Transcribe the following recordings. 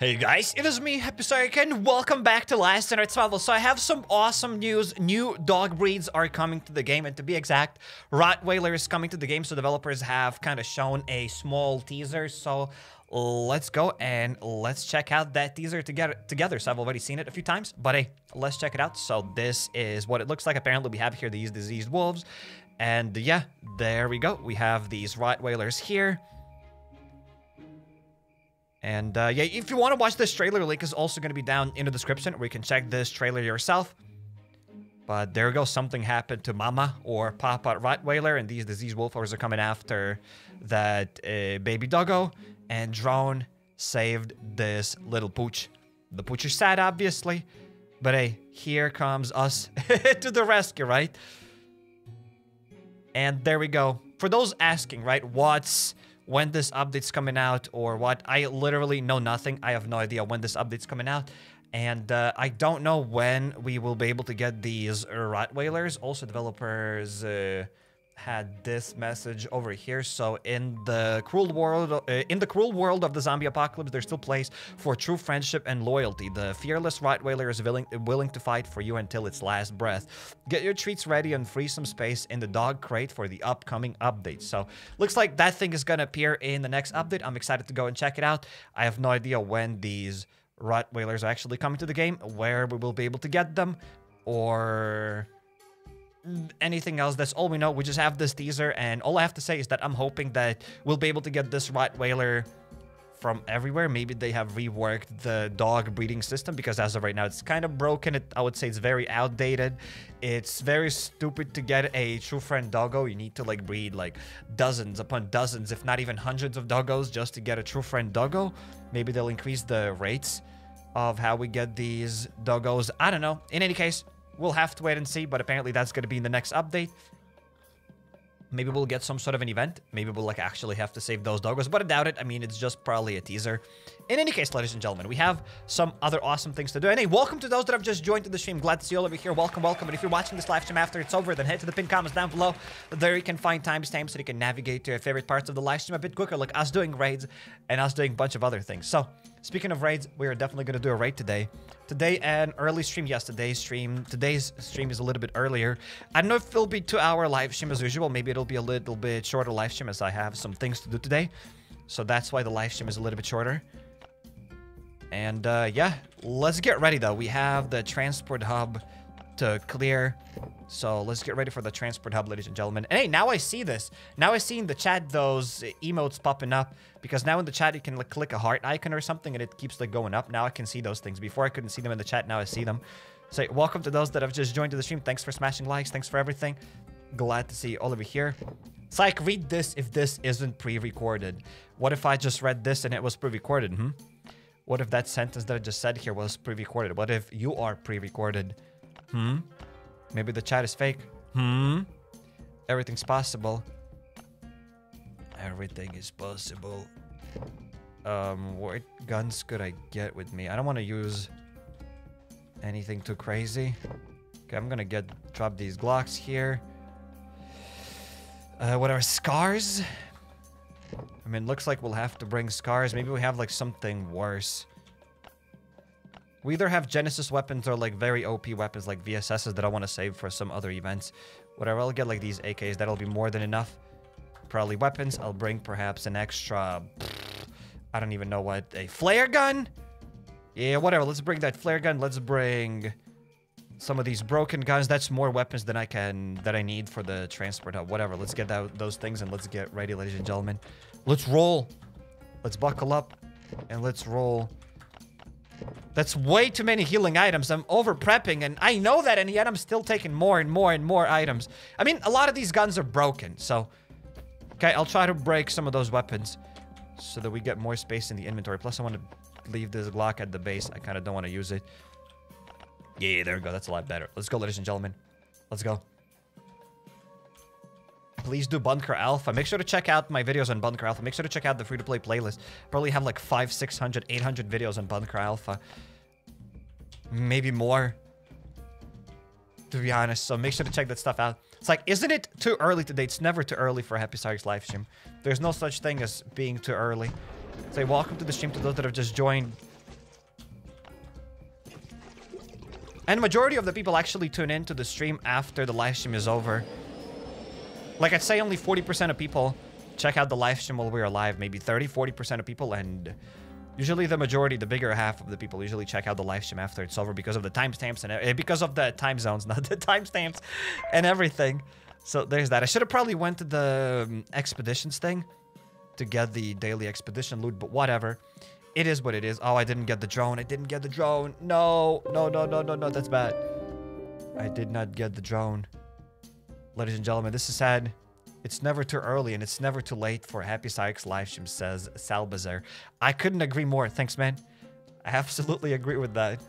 Hey guys, it is me, HappyCairek, and welcome back to Last Night Survival. So I have some awesome news. New dog breeds are coming to the game, and to be exact, Rottweiler is coming to the game, so developers have kind of shown a small teaser. So let's go and let's check out that teaser together. together. So I've already seen it a few times, but hey, let's check it out. So this is what it looks like. Apparently we have here these diseased wolves, and yeah, there we go. We have these Rottweilers here. And uh, yeah, if you want to watch this trailer, link is also going to be down in the description where you can check this trailer yourself. But there goes something happened to Mama or Papa Rottweiler, and these disease wolfers are coming after that uh, baby doggo. And Drone saved this little pooch. The pooch is sad, obviously, but hey, here comes us to the rescue, right? And there we go. For those asking, right, what's when this update's coming out or what. I literally know nothing. I have no idea when this update's coming out. And uh, I don't know when we will be able to get these Rottweilers. Also, developers... Uh, had this message over here. So in the cruel world, uh, in the cruel world of the zombie apocalypse, there's still place for true friendship and loyalty. The fearless Rottweiler is willing willing to fight for you until its last breath. Get your treats ready and free some space in the dog crate for the upcoming update. So looks like that thing is gonna appear in the next update. I'm excited to go and check it out. I have no idea when these Rottweilers are actually coming to the game, where we will be able to get them, or anything else. That's all we know. We just have this teaser, and all I have to say is that I'm hoping that we'll be able to get this Rottweiler from everywhere. Maybe they have reworked the dog breeding system because as of right now, it's kind of broken. It, I would say it's very outdated. It's very stupid to get a true friend doggo. You need to like breed like dozens upon dozens, if not even hundreds of doggos just to get a true friend doggo. Maybe they'll increase the rates of how we get these doggos. I don't know. In any case, We'll have to wait and see, but apparently that's going to be in the next update. Maybe we'll get some sort of an event. Maybe we'll like actually have to save those doggos, but I doubt it. I mean, it's just probably a teaser. In any case, ladies and gentlemen, we have some other awesome things to do. And hey, welcome to those that have just joined the stream. Glad to see you all over here. Welcome, welcome. And if you're watching this live stream after it's over, then head to the pinned comments down below. There you can find timestamps so you can navigate to your favorite parts of the live stream a bit quicker, like us doing raids and us doing a bunch of other things. So, speaking of raids, we are definitely going to do a raid today. Today, an early stream. Yes, today's stream. Today's stream is a little bit earlier. I don't know if it'll be two-hour live stream as usual. Maybe it'll be a little bit shorter live stream as I have some things to do today. So that's why the live stream is a little bit shorter. And uh, yeah, let's get ready though. We have the transport hub to clear. So let's get ready for the transport hub, ladies and gentlemen. And hey, now I see this. Now I see in the chat those emotes popping up because now in the chat you can like, click a heart icon or something and it keeps like going up. Now I can see those things. Before I couldn't see them in the chat. Now I see them. So welcome to those that have just joined to the stream. Thanks for smashing likes. Thanks for everything. Glad to see all of you here. Cairek, read this if this isn't pre-recorded. What if I just read this and it was pre-recorded, hmm? What if that sentence that I just said here was pre-recorded? What if you are pre-recorded? Hmm? Maybe the chat is fake. Hmm? Everything's possible. Everything is possible. Um, what guns could I get with me? I don't want to use anything too crazy. Okay, I'm gonna get drop these Glocks here. Uh, what are scars? I mean, looks like we'll have to bring scars. Maybe we have like something worse. We either have Genesis weapons or like very OP weapons like VSSs that I want to save for some other events. Whatever, I'll get like these AKs. That'll be more than enough. Probably weapons. I'll bring perhaps an extra... I don't even know what. A flare gun? Yeah, whatever. Let's bring that flare gun. Let's bring some of these broken guns. That's more weapons than I can that I need for the transport hub. Whatever. Let's get that, those things and let's get ready, ladies and gentlemen. Let's roll. Let's buckle up and let's roll. That's way too many healing items. I'm over prepping and I know that and yet I'm still taking more and more and more items. I mean, a lot of these guns are broken, so... Okay, I'll try to break some of those weapons so that we get more space in the inventory. Plus, I want to leave this Glock at the base. I kind of don't want to use it. Yeah, there we go. That's a lot better. Let's go, ladies and gentlemen. Let's go please do Bunker Alfa. Make sure to check out my videos on Bunker Alfa. Make sure to check out the free-to-play playlist. Probably have like 5, 600, 800 videos on Bunker Alfa. Maybe more. To be honest, so make sure to check that stuff out. It's like, isn't it too early today? It's never too early for a HappyCairek's live stream. There's no such thing as being too early. Say, welcome to the stream to those that have just joined. And majority of the people actually tune into the stream after the live stream is over. Like I'd say only 40% of people check out the live stream while we're live. Maybe 30, 40% of people. And usually the majority, the bigger half of the people usually check out the live stream after it's over because of the timestamps and uh, because of the time zones, not the timestamps and everything. So there's that. I should have probably went to the um, expeditions thing to get the daily expedition loot, but whatever. It is what it is. Oh, I didn't get the drone. I didn't get the drone. No, no, no, no, no, no. That's bad. I did not get the drone. Ladies and gentlemen, this is sad. It's never too early and it's never too late for HappyCairek's live stream, says Salbazar. I couldn't agree more. Thanks, man. I absolutely agree with that.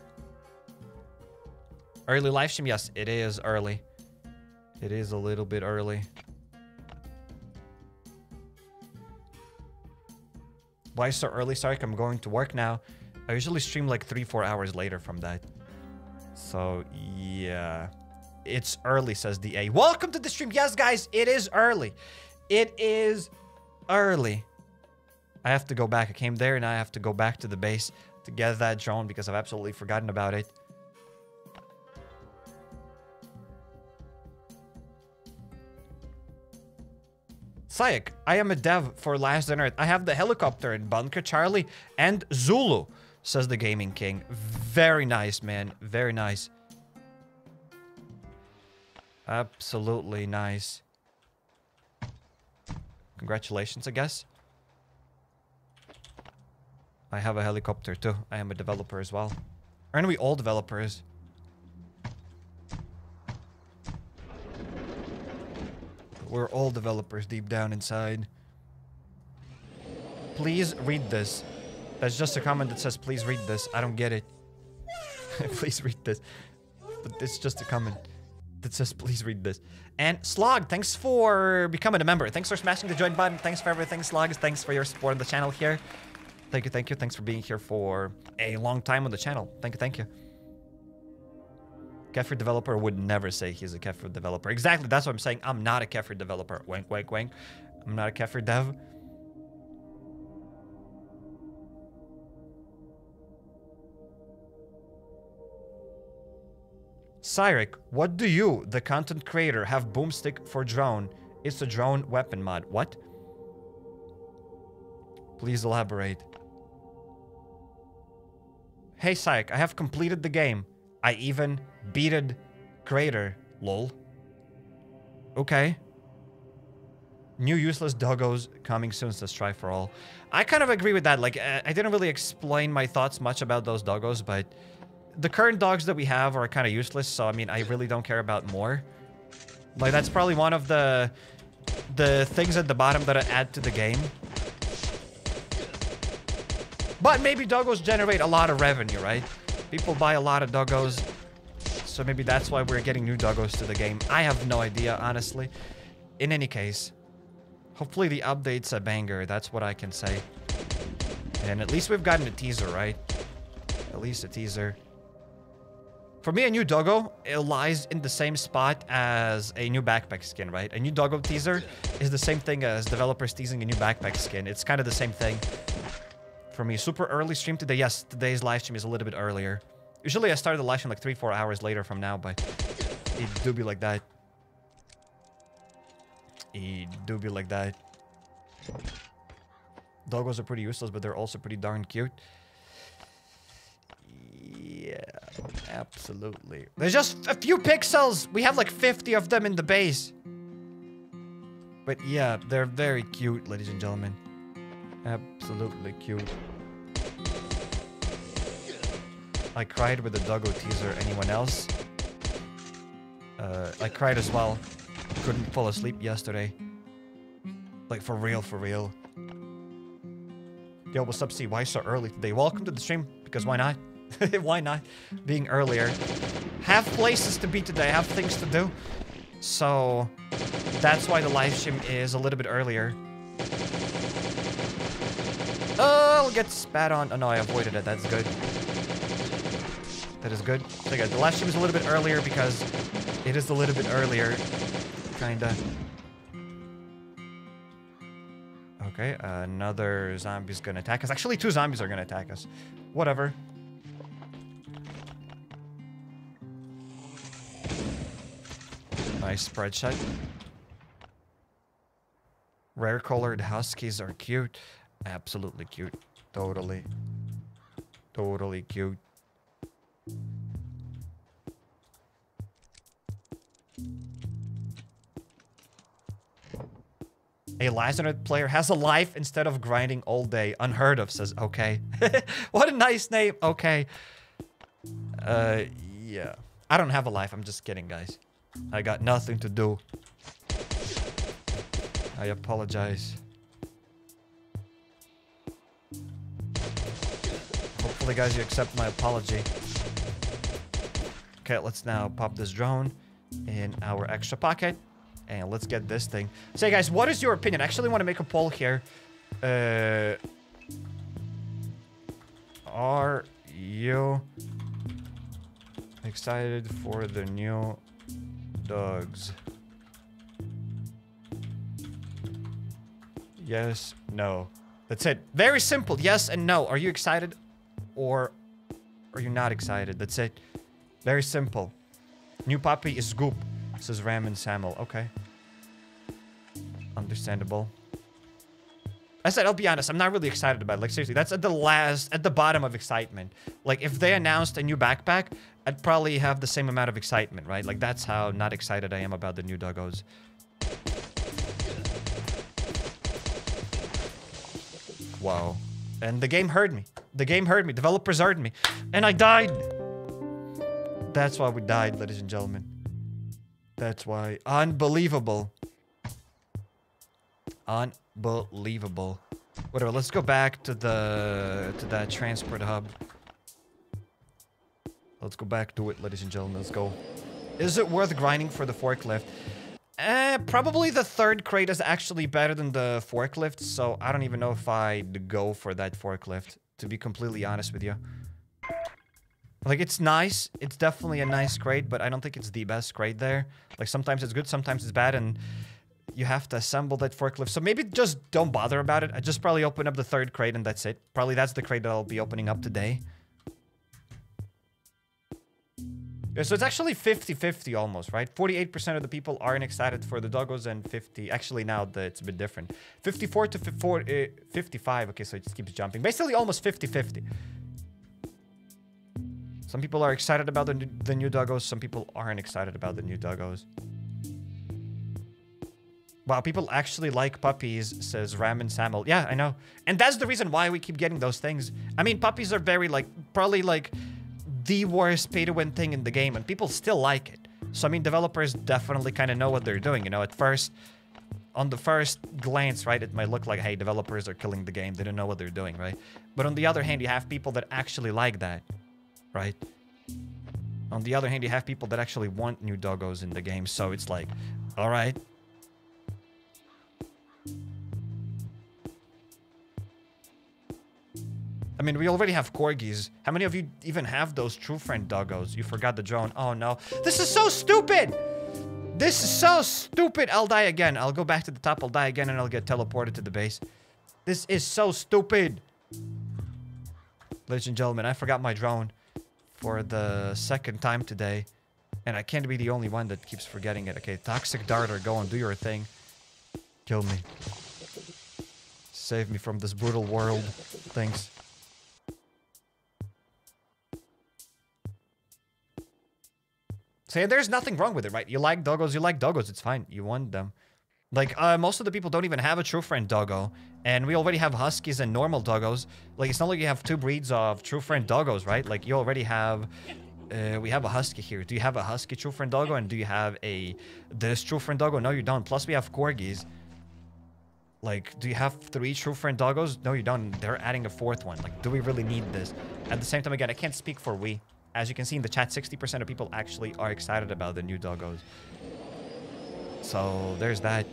Early live stream? Yes, it is early. It is a little bit early. Why so early, Cairek? I'm going to work now. I usually stream like three, four hours later from that. So, yeah. It's early, says DA. Welcome to the stream. Yes, guys, it is early. It is early. I have to go back. I came there and I have to go back to the base to get that drone because I've absolutely forgotten about it. Cairek, I am a dev for Last on Earth. I have the helicopter in Bunker Charlie and Zulu, says the Gaming King. Very nice, man. Very nice. Absolutely nice. Congratulations, I guess. I have a helicopter too. I am a developer as well. Aren't we all developers? We're all developers deep down inside. Please read this. That's just a comment that says, please read this. I don't get it. please read this. But it's just a comment that says, please read this. And Slog, thanks for becoming a member. Thanks for smashing the join button. Thanks for everything, Slog. Thanks for your support on the channel here. Thank you, thank you. Thanks for being here for a long time on the channel. Thank you, thank you. Kefir developer would never say he's a Kefir developer. Exactly, that's what I'm saying. I'm not a Kefir developer. Wank, wank, wank. I'm not a Kefir dev. Cairek, what do you, the content creator, have boomstick for drone? It's a drone weapon mod. What? Please elaborate. Hey Cairek, I have completed the game. I even beated Crater. Lol. Okay. New useless doggos coming soon, says Try for All. I kind of agree with that. Like, I didn't really explain my thoughts much about those doggos, but the current dogs that we have are kind of useless, so I mean, I really don't care about more. Like, that's probably one of the the things at the bottom that I add to the game. But maybe doggos generate a lot of revenue, right? People buy a lot of doggos, so maybe that's why we're getting new doggos to the game. I have no idea, honestly. In any case, hopefully the update's a banger. That's what I can say. And at least we've gotten a teaser, right? At least a teaser. For me, a new doggo it lies in the same spot as a new backpack skin, right? A new doggo teaser is the same thing as developers teasing a new backpack skin. It's kind of the same thing. For me, super early stream today. Yes, today's live stream is a little bit earlier. Usually I start the live stream like three, four hours later from now, but it do be like that. It do be like that. Doggos are pretty useless, but they're also pretty darn cute. Yeah, absolutely. There's just a few pixels. We have like 50 of them in the base. But yeah, they're very cute, ladies and gentlemen. Absolutely cute. I cried with the Doggo teaser. Anyone else? Uh, I cried as well. Couldn't fall asleep yesterday. Like, for real, for real. Yo, what's up, C? Why so early today? Welcome to the stream, because why not? Why not? Being earlier. Have places to be today, have things to do. So, that's why the live stream is a little bit earlier. Oh, I'll get spat on. Oh no, I avoided it. That's good. That is good. So guys, the live stream is a little bit earlier because it is a little bit earlier. Kinda. Okay, another zombie's gonna attack us. Actually, two zombies are gonna attack us. Whatever. Nice spreadsheet. Rare colored huskies are cute. Absolutely cute. Totally. Totally cute. A Lazarus player has a life instead of grinding all day. Unheard of, says okay. what a nice name. Okay. Uh, yeah. I don't have a life. I'm just kidding, guys. I got nothing to do. I apologize. Hopefully, guys, you accept my apology. Okay, let's now pop this drone in our extra pocket. And let's get this thing. Say, guys, what is your opinion? I actually want to make a poll here. Uh, are you excited for the new dogs? Yes, no. That's it. Very simple. Yes and no. Are you excited or are you not excited? That's it. Very simple. New puppy is Goop, says Ram and Samuel. Okay. Understandable. I said, I'll be honest, I'm not really excited about it. Like, seriously, that's at the last, at the bottom of excitement. Like, if they announced a new backpack, I'd probably have the same amount of excitement, right? Like, that's how not excited I am about the new doggos. Wow. And the game heard me. The game heard me. Developers heard me. And I died. That's why we died, ladies and gentlemen. That's why. Unbelievable. Unbelievable. Whatever, let's go back to the to that transport hub. Let's go back to it, ladies and gentlemen. Let's go. Is it worth grinding for the forklift? Eh, probably the third crate is actually better than the forklift, so I don't even know if I'd go for that forklift, to be completely honest with you. Like, it's nice. It's definitely a nice crate, but I don't think it's the best crate there. Like, sometimes it's good, sometimes it's bad, and you have to assemble that forklift. So maybe just don't bother about it. I just probably open up the third crate and that's it. Probably that's the crate that I'll be opening up today. So it's actually 50-50 almost, right? 48% of the people aren't excited for the doggos and 50... Actually, now that it's a bit different. 54 to 54, uh, 55. Okay, so it just keeps jumping. Basically, almost 50-50. Some people are excited about the, the new doggos. Some people aren't excited about the new doggos. Wow, people actually like puppies, says Ram and Samuel. Yeah, I know. And that's the reason why we keep getting those things. I mean, puppies are very, like, probably, like, the worst pay-to-win thing in the game, and people still like it. So, I mean, developers definitely kind of know what they're doing. You know, at first, on the first glance, right, it might look like, hey, developers are killing the game. They don't know what they're doing, right? But on the other hand, you have people that actually like that, right? On the other hand, you have people that actually want new doggos in the game. So it's like, all right, I mean, we already have corgis. How many of you even have those true friend doggos? You forgot the drone. Oh, no. This is so stupid! This is so stupid. I'll die again. I'll go back to the top. I'll die again, and I'll get teleported to the base. This is so stupid. Ladies and gentlemen, I forgot my drone for the second time today. And I can't be the only one that keeps forgetting it. Okay, Toxic Darter, go and do your thing. Kill me. Save me from this brutal world. Thanks. Say there's nothing wrong with it, right? You like doggos, you like doggos, it's fine. You want them. Like, uh, most of the people don't even have a true friend doggo. And we already have huskies and normal doggos. Like, it's not like you have two breeds of true friend doggos, right? Like, you already have... Uh, we have a husky here. Do you have a husky true friend doggo? And do you have a... This true friend doggo? No, you don't. Plus, we have corgis. Like, do you have three true friend doggos? No, you don't. They're adding a fourth one. Like, do we really need this? At the same time, again, I can't speak for we. As you can see in the chat, 60% of people actually are excited about the new doggos. So there's that.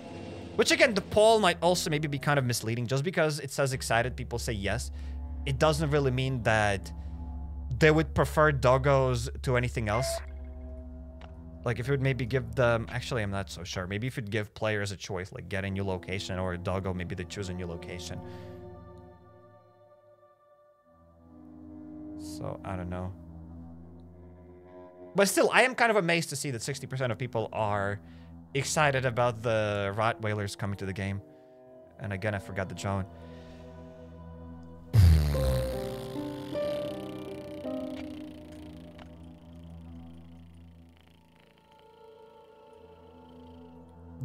Which again, the poll might also maybe be kind of misleading. Just because it says excited, people say yes. It doesn't really mean that they would prefer doggos to anything else. Like if it would maybe give them... Actually, I'm not so sure. Maybe if it give players a choice, like get a new location or a doggo, maybe they choose a new location. So, I don't know. But still, I am kind of amazed to see that 60% of people are excited about the Rottweilers coming to the game. And again, I forgot the drone.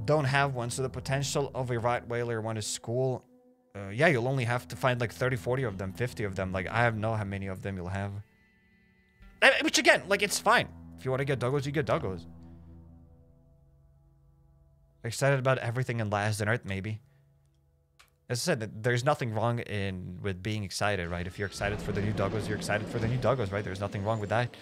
Don't have one, so the potential of a Rottweiler one is school. Uh, yeah, you'll only have to find like 30, 40 of them, 50 of them. Like, I have no how many of them you'll have. Uh, Which again, like, it's fine. If you want to get Douglas, you get Douglas. Excited about everything in Last on Earth, maybe. As I said, there's nothing wrong in with being excited, right? If you're excited for the new Douglas, you're excited for the new Douglas, right? There's nothing wrong with that.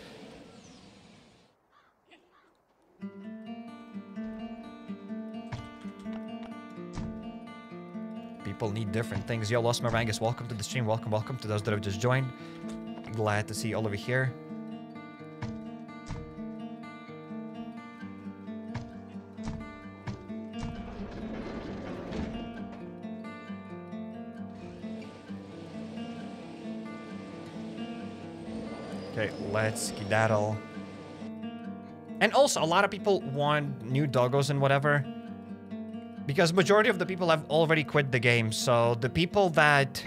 People need different things. Yo, Los Marangas, welcome to the stream. Welcome, welcome to those that have just joined. Glad to see all of you here. Let's skedaddle. And also, a lot of people want new doggos and whatever. Because majority of the people have already quit the game. So the people that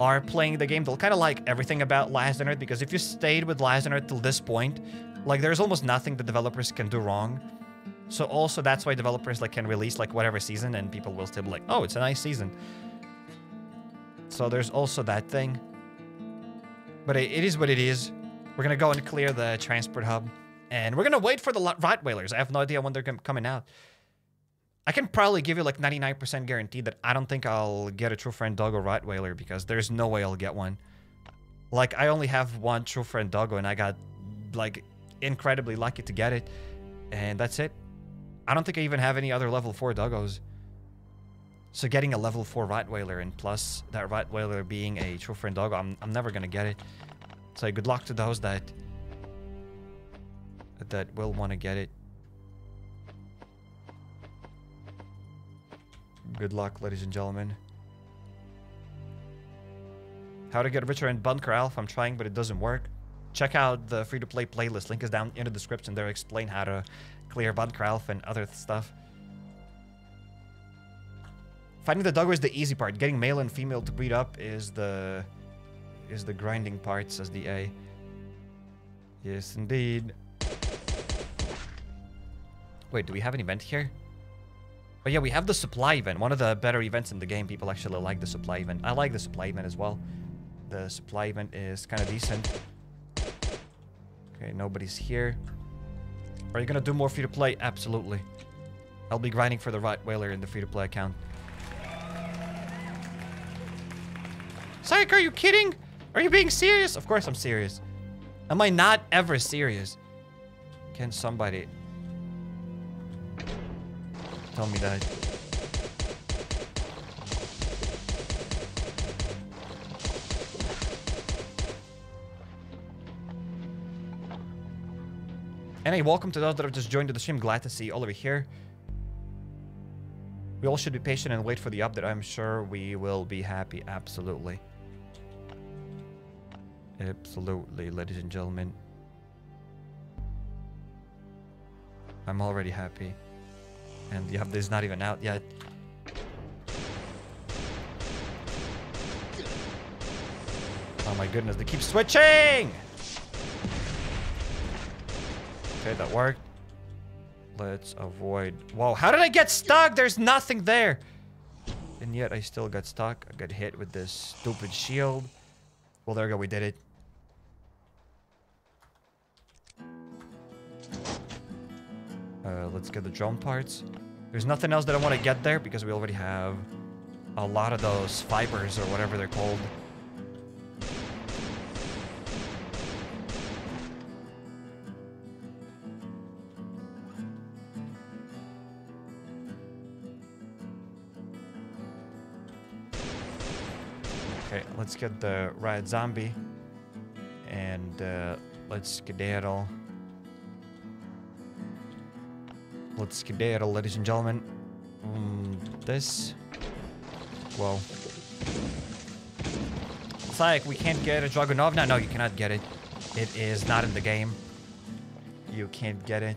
are playing the game, they'll kind of like everything about Last Earth. Because if you stayed with Last Earth till this point, like there's almost nothing the developers can do wrong. So also that's why developers like can release like whatever season and people will still be like, oh, it's a nice season. So there's also that thing. But it, it is what it is. We're gonna go and clear the transport hub. And we're gonna wait for the Rottweilers. I have no idea when they're coming out. I can probably give you like 99% guarantee that I don't think I'll get a True Friend Doggo Rottweiler because there's no way I'll get one. Like, I only have one True Friend Doggo and I got, like, incredibly lucky to get it. And that's it. I don't think I even have any other level 4 Doggos. So getting a level 4 Rottweiler and plus that Rottweiler being a True Friend Doggo, I'm, I'm never going to get it. So good luck to those that that will want to get it. Good luck, ladies and gentlemen. How to get richer in Bunker Alfa. I'm trying, but it doesn't work. Check out the free-to-play playlist. Link is down in the description. There explain how to clear Bunker Alfa and other stuff. Finding the doggo is the easy part. Getting male and female to breed up is the is the grinding part, says the A. Yes, indeed. Wait, do we have an event here? Oh yeah, we have the supply event. One of the better events in the game. People actually like the supply event. I like the supply event as well. The supply event is kind of decent. Okay, nobody's here. Are you gonna do more free-to-play? Absolutely. I'll be grinding for the Rottweiler in the free-to-play account. Cairek, are you kidding? Are you being serious? Of course I'm serious. Am I not ever serious? Can somebody tell me that? And hey, welcome to those that have just joined the stream. Glad to see all of you here. We all should be patient and wait for the update. I'm sure we will be happy. Absolutely. Absolutely, ladies and gentlemen. I'm already happy. And the is not even out yet. Oh my goodness, they keep switching! Okay, that worked. Let's avoid... Whoa, how did I get stuck? There's nothing there! And yet I still got stuck. I got hit with this stupid shield. Well, there we go. We did it. Uh, let's get the drone parts. There's nothing else that I want to get there because we already have a lot of those fibers or whatever they're called. Okay, let's get the riot zombie. And uh, let's skedaddle. Let's skedaddle, ladies and gentlemen. Mm, this. Whoa. It's like we can't get a Dragunov now. No, you cannot get it. It is not in the game. you can't get it.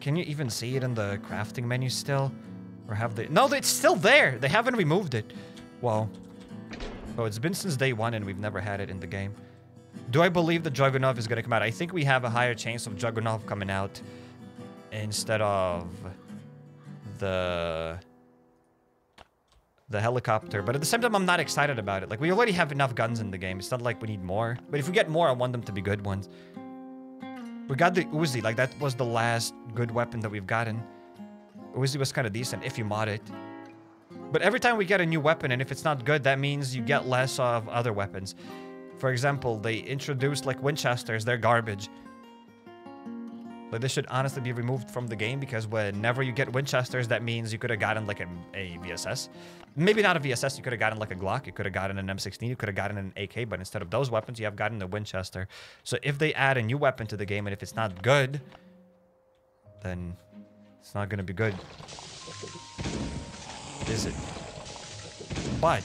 Can you even see it in the crafting menu still? Or have they... No, it's still there! They haven't removed it. Well, Oh, it's been since day one and we've never had it in the game. Do I believe the Juggernaut is going to come out? I think we have a higher chance of Juggernaut coming out instead of the the helicopter. But at the same time, I'm not excited about it. Like, we already have enough guns in the game. It's not like we need more. But if we get more, I want them to be good ones. We got the Uzi. Like, that was the last good weapon that we've gotten. Uzi was kind of decent if you mod it. But every time we get a new weapon, and if it's not good, that means you get mm-hmm. less of other weapons. For example, they introduced like Winchesters, they're garbage. But this should honestly be removed from the game because whenever you get Winchesters, that means you could have gotten like a, a VSS. Maybe not a VSS, you could have gotten like a Glock, you could have gotten an M16, you could have gotten an AK, but instead of those weapons, you have gotten a Winchester. So if they add a new weapon to the game and if it's not good, then it's not going to be good. Is it? But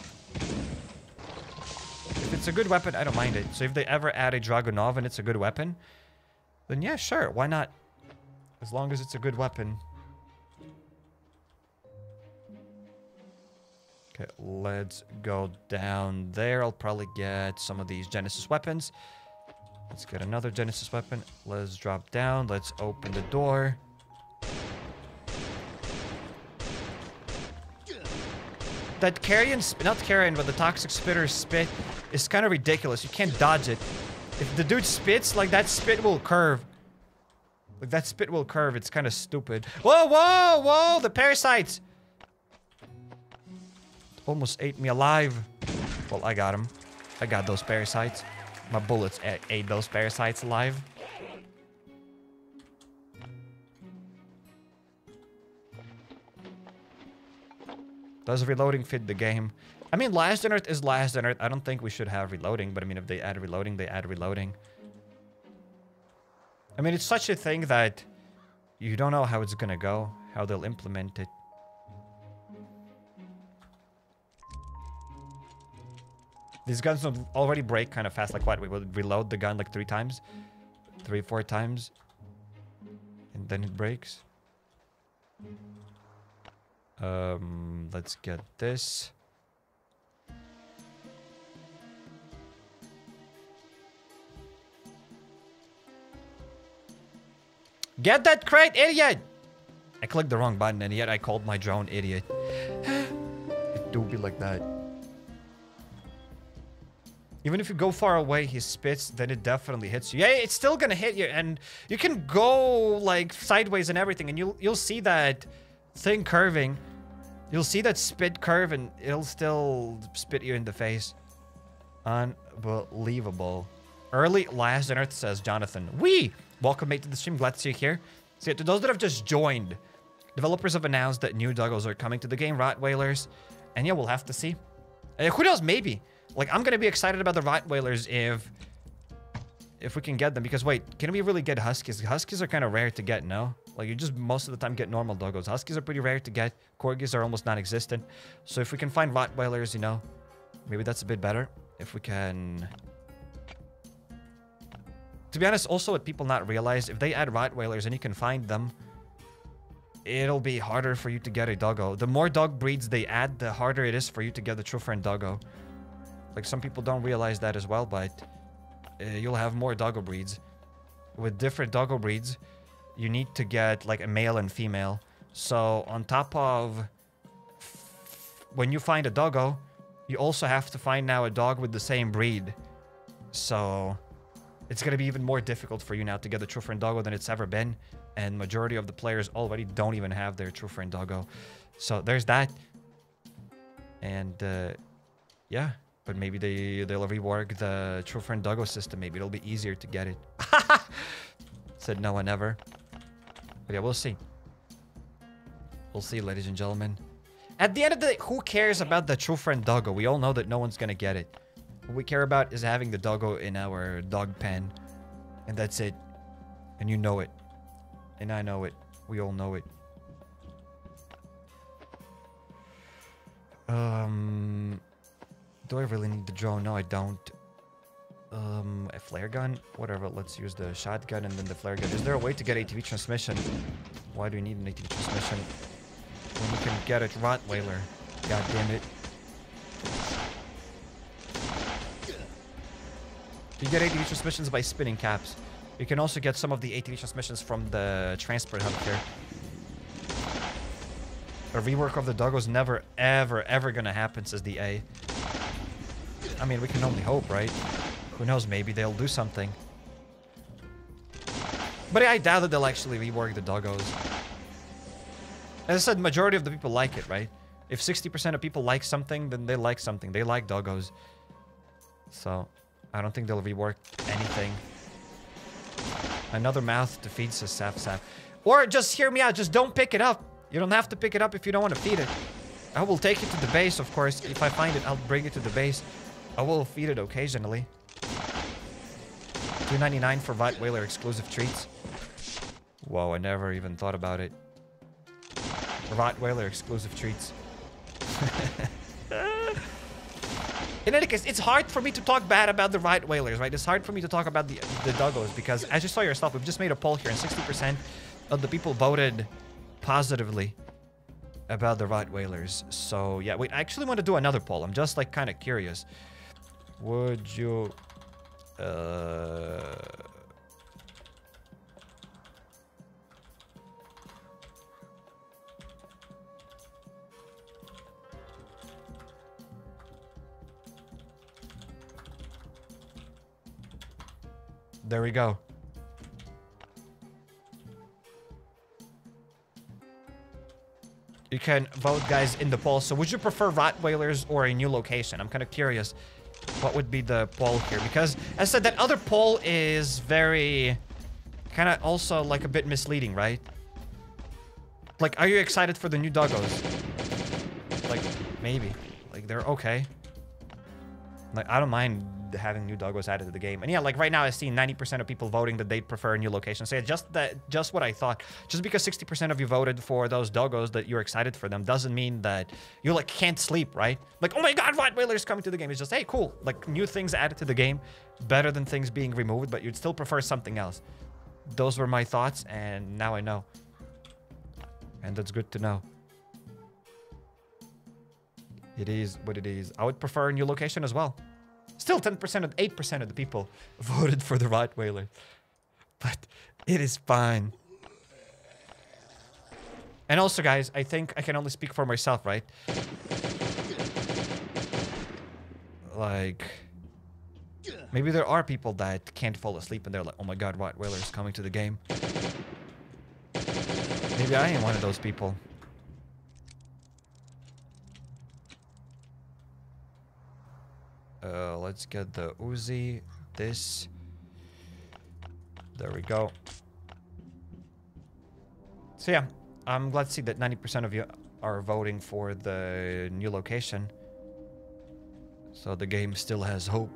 if it's a good weapon, I don't mind it. So if they ever add a Dragunov and it's a good weapon, then yeah, sure, why not? As long as it's a good weapon. Okay, let's go down there. I'll probably get some of these Genesis weapons. Let's get another Genesis weapon. Let's drop down. Let's open the door. That carrion, not carrion, but the toxic spitter spit is kind of ridiculous. You can't dodge it. If the dude spits, like that spit will curve. Like that spit will curve. It's kind of stupid. Whoa, whoa, whoa! The parasites! Almost ate me alive. Well, I got him. I got those parasites. My bullets ate those parasites alive. Does reloading fit the game? I mean, Last Earth is Last Earth. I don't think we should have reloading, but I mean, if they add reloading, they add reloading. I mean, it's such a thing that you don't know how it's gonna go, how they'll implement it. These guns don't already break kind of fast. Like what? We would reload the gun like three times? Three, four times? And then it breaks? Um, let's get this. Get that crate, idiot! I clicked the wrong button and yet I called my drone idiot. it do be like that. Even if you go far away, he spits, then it definitely hits you. Yeah, it's still gonna hit you, and you can go like sideways and everything, and you'll you'll see that thing curving. You'll see that spit curve and it'll still spit you in the face. Unbelievable. Early last on Earth says Jonathan. We welcome mate to the stream. Glad to see you here. So to those that have just joined, developers have announced that new doggos are coming to the game, Rottweilers. And yeah, we'll have to see. Uh, who knows? Maybe. Like, I'm going to be excited about the Rottweilers if if we can get them. Because wait, can we really get Huskies? Huskies are kind of rare to get, no? Like, you just most of the time get normal doggos. Huskies are pretty rare to get. Corgis are almost non-existent. So if we can find Rottweilers, you know, maybe that's a bit better. If we can... To be honest, also what people not realize, if they add Rottweilers and you can find them, it'll be harder for you to get a doggo. The more dog breeds they add, the harder it is for you to get a true friend doggo. Like, some people don't realize that as well, but uh, you'll have more doggo breeds. With different doggo breeds, you need to get like a male and female. So on top of when you find a doggo, you also have to find now a dog with the same breed. So it's going to be even more difficult for you now to get a true friend doggo than it's ever been. And majority of the players already don't even have their true friend doggo. So there's that. And uh, yeah, but maybe they, they'll rework the true friend doggo system. Maybe it'll be easier to get it. Said no one ever. But yeah, we'll see. We'll see, ladies and gentlemen. At the end of the day, who cares about the true friend doggo? We all know that no one's gonna get it. What we care about is having the doggo in our dog pen. And that's it. And you know it. And I know it. We all know it. Um, do I really need the drone? No, I don't. Um, a flare gun? Whatever, let's use the shotgun and then the flare gun. Is there a way to get ATV transmission? Why do we need an ATV transmission? When you can get a Rottweiler. God damn it. You get ATV transmissions by spinning caps. You can also get some of the ATV transmissions from the transport hub here. A rework of the Doggo's never, ever, ever gonna happen, says the A. I mean, we can only hope, right? Who knows, maybe they'll do something. But I doubt that they'll actually rework the Doggos. As I said, majority of the people like it, right? If 60% of people like something, then they like something. They like Doggos. So, I don't think they'll rework anything. Another mouth to feed says Saf Saf. Or just hear me out, just don't pick it up. You don't have to pick it up if you don't want to feed it. I will take it to the base, of course. If I find it, I'll bring it to the base. I will feed it occasionally. 2.99 for Rottweiler exclusive treats. Whoa, I never even thought about it. Rottweiler exclusive treats. In any case, it's hard for me to talk bad about the Rottweilers, right? It's hard for me to talk about the, the Doggos because, as you saw yourself, we've just made a poll here and 60% of the people voted positively about the Rottweilers. So, yeah, wait, I actually want to do another poll. I'm just, like, kind of curious. Would you... Uh... There we go. You can vote, guys, in the poll. So would you prefer Rottweilers or a new location? I'm kind of curious what would be the poll here. Because, as I said, that other poll is very... Kind of also, like, a bit misleading, right? Like, are you excited for the new doggos? Like, maybe. Like, they're okay. Like, I don't mind having new doggos added to the game. And yeah, like right now I see 90% of people voting that they'd prefer a new location. So yeah, just that, just what I thought. Just because 60% of you voted for those doggos that you're excited for them doesn't mean that you like can't sleep, right? Like, oh my god, Rottweiler's coming to the game. It's just, hey, cool. Like new things added to the game, better than things being removed, but you'd still prefer something else. Those were my thoughts, and now I know. And that's good to know. It is what it is. I would prefer a new location as well. Still 10% of 8% of the people voted for the Rottweiler. But it is fine. And also, guys, I think I can only speak for myself, right? Like... Maybe there are people that can't fall asleep and they're like, oh my god, Rottweiler is coming to the game. Maybe I am one of those people. Uh, let's get the Uzi. This. There we go. So yeah, I'm glad to see that 90% of you are voting for the new location. So the game still has hope.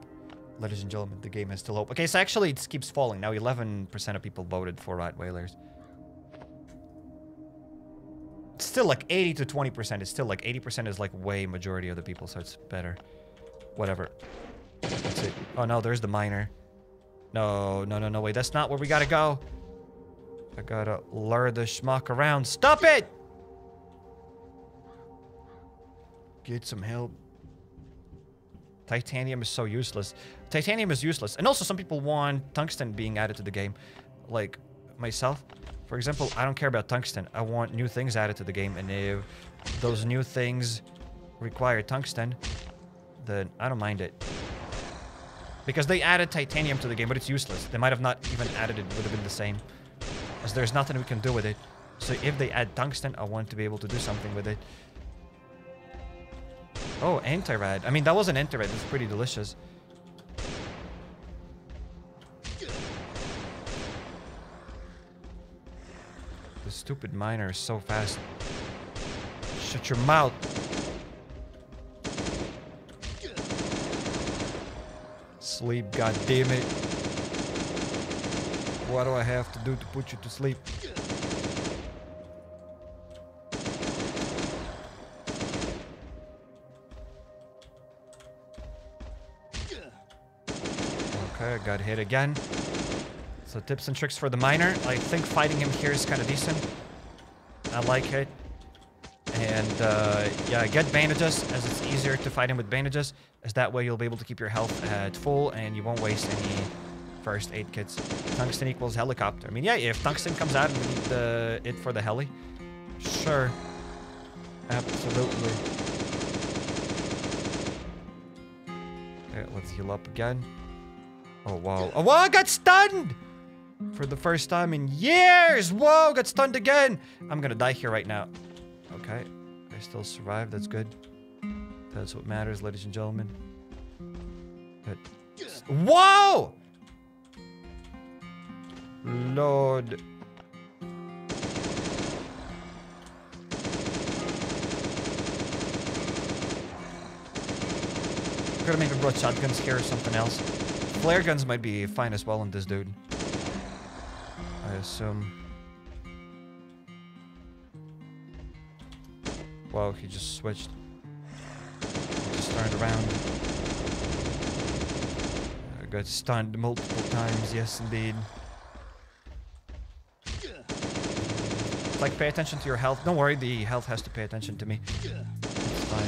Ladies and gentlemen, the game has still hope. Okay, so actually it keeps falling. Now 11% of people voted for Rottweilers. Still like 80 to 20%. It's still like 80% is like way majority of the people, so it's better. Whatever. That's it. Oh, no, there's the miner. No, no, no, no, wait. That's not where we gotta go. I gotta lure the schmuck around. Stop it! Get some help. Titanium is so useless. Titanium is useless. And also some people want tungsten being added to the game. Like myself. For example, I don't care about tungsten. I want new things added to the game. And if those new things require tungsten, then I don't mind it. Because they added titanium to the game, but it's useless. They might have not even added it, would have been the same. As there's nothing we can do with it. So if they add tungsten, I want to be able to do something with it. Oh, anti-rad. I mean, that was an anti-rad. It's pretty delicious. The stupid miner is so fast. Shut your mouth. sleep, god damn it. What do I have to do to put you to sleep? Okay, I got hit again. So tips and tricks for the miner. I think fighting him here is kind of decent. I like it. And uh, yeah, get bandages as it's easier to fight him with bandages. As that way you'll be able to keep your health at full and you won't waste any first aid kits. Tungsten equals helicopter. I mean, yeah, if tungsten comes out and we need the, it for the heli, sure. Absolutely. Let's heal up again. Oh, wow. Oh, wow, I got stunned! For the first time in years! Whoa, got stunned again! I'm gonna die here right now. Okay. I still survived. That's good. That's what matters, ladies and gentlemen. Good. Whoa! Lord. Gotta maybe brought shotguns here or something else. Flare guns might be fine as well on this dude. I assume. Wow, he just switched. He just turned around. I got stunned multiple times, yes indeed. Like, pay attention to your health. Don't worry, the health has to pay attention to me. It's fine.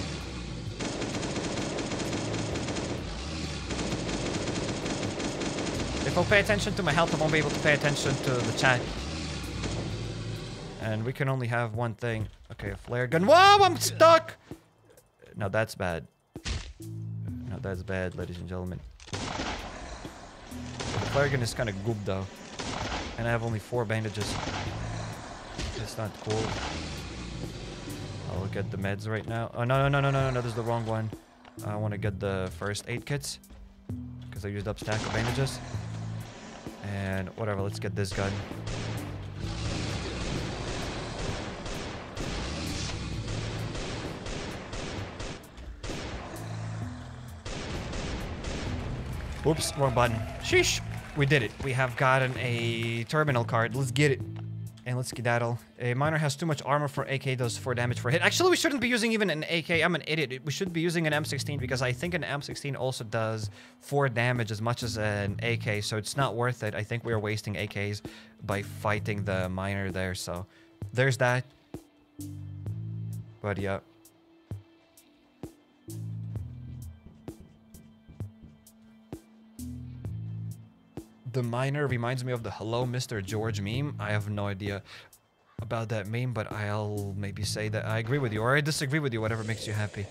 If I'll pay attention to my health, I won't be able to pay attention to the chat. And we can only have one thing. Okay, a flare gun. Whoa, I'm stuck! Now that's bad. Now that's bad, ladies and gentlemen. The flare gun is kind of goop though. And I have only four bandages. It's not cool. I'll get the meds right now. Oh, no, no, no, no, no, no, this is the wrong one. I want to get the first aid kits. Because I used up stack of bandages. And whatever, let's get this gun. Oops, wrong button. Sheesh. We did it. We have gotten a terminal card. Let's get it. And let's skedaddle. A miner has too much armor for AK, does 4 damage for hit. Actually, we shouldn't be using even an AK. I'm an idiot. We should be using an M16 because I think an M16 also does 4 damage as much as an AK. So it's not worth it. I think we are wasting AKs by fighting the miner there. So there's that. But yeah. The miner reminds me of the Hello Mr. George meme. I have no idea about that meme, but I'll maybe say that I agree with you or I disagree with you, whatever makes you happy.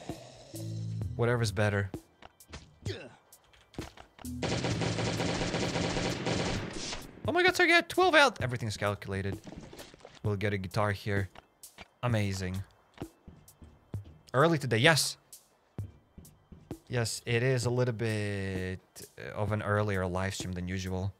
Whatever's better. Oh my god, so I get 12 out. Everything's calculated. We'll get a guitar here. Amazing. Early today, yes. Yes, it is a little bit of an earlier live stream than usual.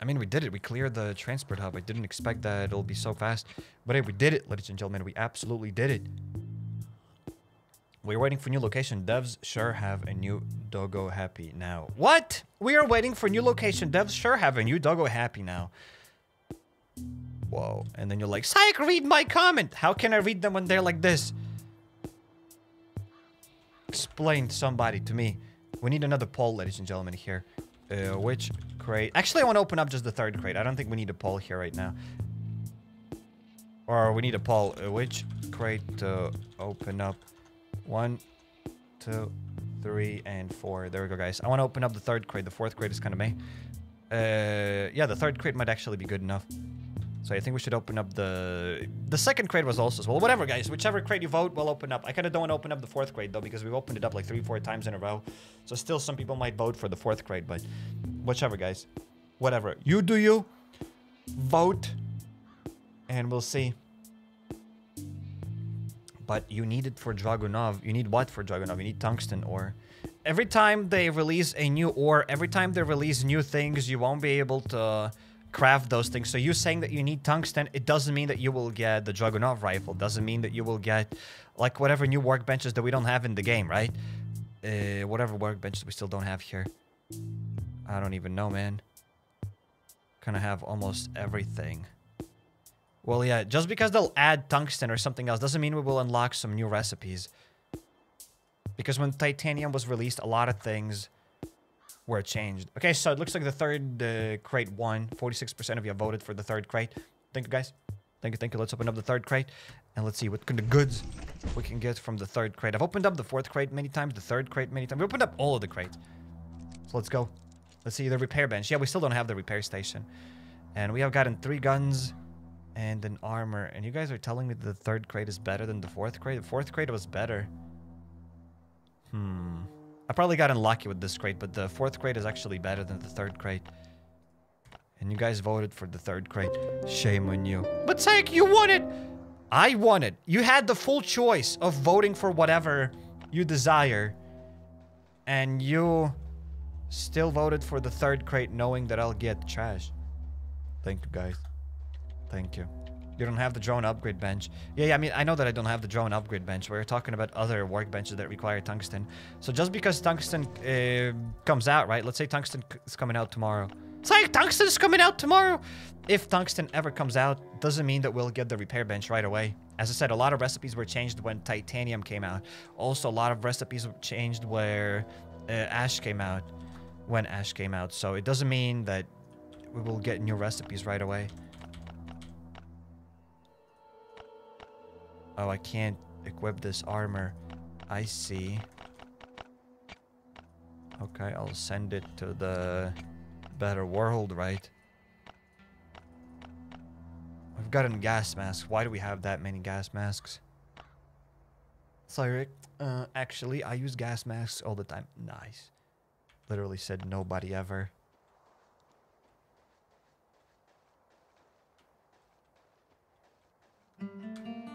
I mean, we did it. We cleared the transport hub. I didn't expect that it'll be so fast. But hey, we did it, ladies and gentlemen. We absolutely did it. We're waiting for new location. Devs sure have a new doggo happy now. What? We are waiting for new location. Devs sure have a new doggo happy now. Whoa. And then you're like, Psych, read my comment. How can I read them when they're like this? Explain somebody to me. We need another poll, ladies and gentlemen, here. Uh, which crate? Actually, I want to open up just the third crate. I don't think we need a poll here right now. Or we need a poll. Uh, which crate to open up? One, two, three, and four. There we go, guys. I want to open up the third crate. The fourth crate is kind of me. Uh, yeah, the third crate might actually be good enough. So I think we should open up the... The second crate was also... Well, whatever, guys. Whichever crate you vote, we'll open up. I kind of don't want to open up the fourth crate, though, because we've opened it up like three, four times in a row. So still some people might vote for the fourth crate, but... Whichever, guys. Whatever. You do you. Vote. And we'll see. But you need it for Dragunov. You need what for Dragunov? You need tungsten ore. Every time they release a new ore, every time they release new things, you won't be able to craft those things. So you saying that you need tungsten, it doesn't mean that you will get the Dragunov rifle. Doesn't mean that you will get like whatever new workbenches that we don't have in the game, right? Uh, whatever workbenches we still don't have here. I don't even know, man. Kind of have almost everything. Well, yeah, just because they'll add tungsten or something else doesn't mean we will unlock some new recipes. Because when titanium was released, a lot of things were changed. Okay, so it looks like the third uh, crate won. 46% of you voted for the third crate. Thank you, guys. Thank you, thank you. Let's open up the third crate. And let's see what kind of goods we can get from the third crate. I've opened up the fourth crate many times, the third crate many times. We opened up all of the crates. So let's go. Let's see the repair bench. Yeah, we still don't have the repair station. And we have gotten three guns and an armor. And you guys are telling me the third crate is better than the fourth crate? The fourth crate was better. Hmm. I probably got unlucky with this crate, but the fourth crate is actually better than the third crate. And you guys voted for the third crate. Shame on you. But Tank, you won it! I won it. You had the full choice of voting for whatever you desire. And you still voted for the third crate knowing that I'll get trash. Thank you, guys. Thank you. You don't have the drone upgrade bench. Yeah, yeah, I mean, I know that I don't have the drone upgrade bench. We're talking about other workbenches that require tungsten. So just because tungsten uh, comes out, right? Let's say tungsten is coming out tomorrow. It's like tungsten's coming out tomorrow. If tungsten ever comes out, doesn't mean that we'll get the repair bench right away. As I said, a lot of recipes were changed when titanium came out. Also, a lot of recipes were changed where uh, ash came out. When ash came out. So it doesn't mean that we will get new recipes right away. Oh, I can't equip this armor. I see. Okay, I'll send it to the better world, right? We've gotten gas masks. Why do we have that many gas masks? Sorry, uh, actually, I use gas masks all the time. Nice. Literally said nobody ever.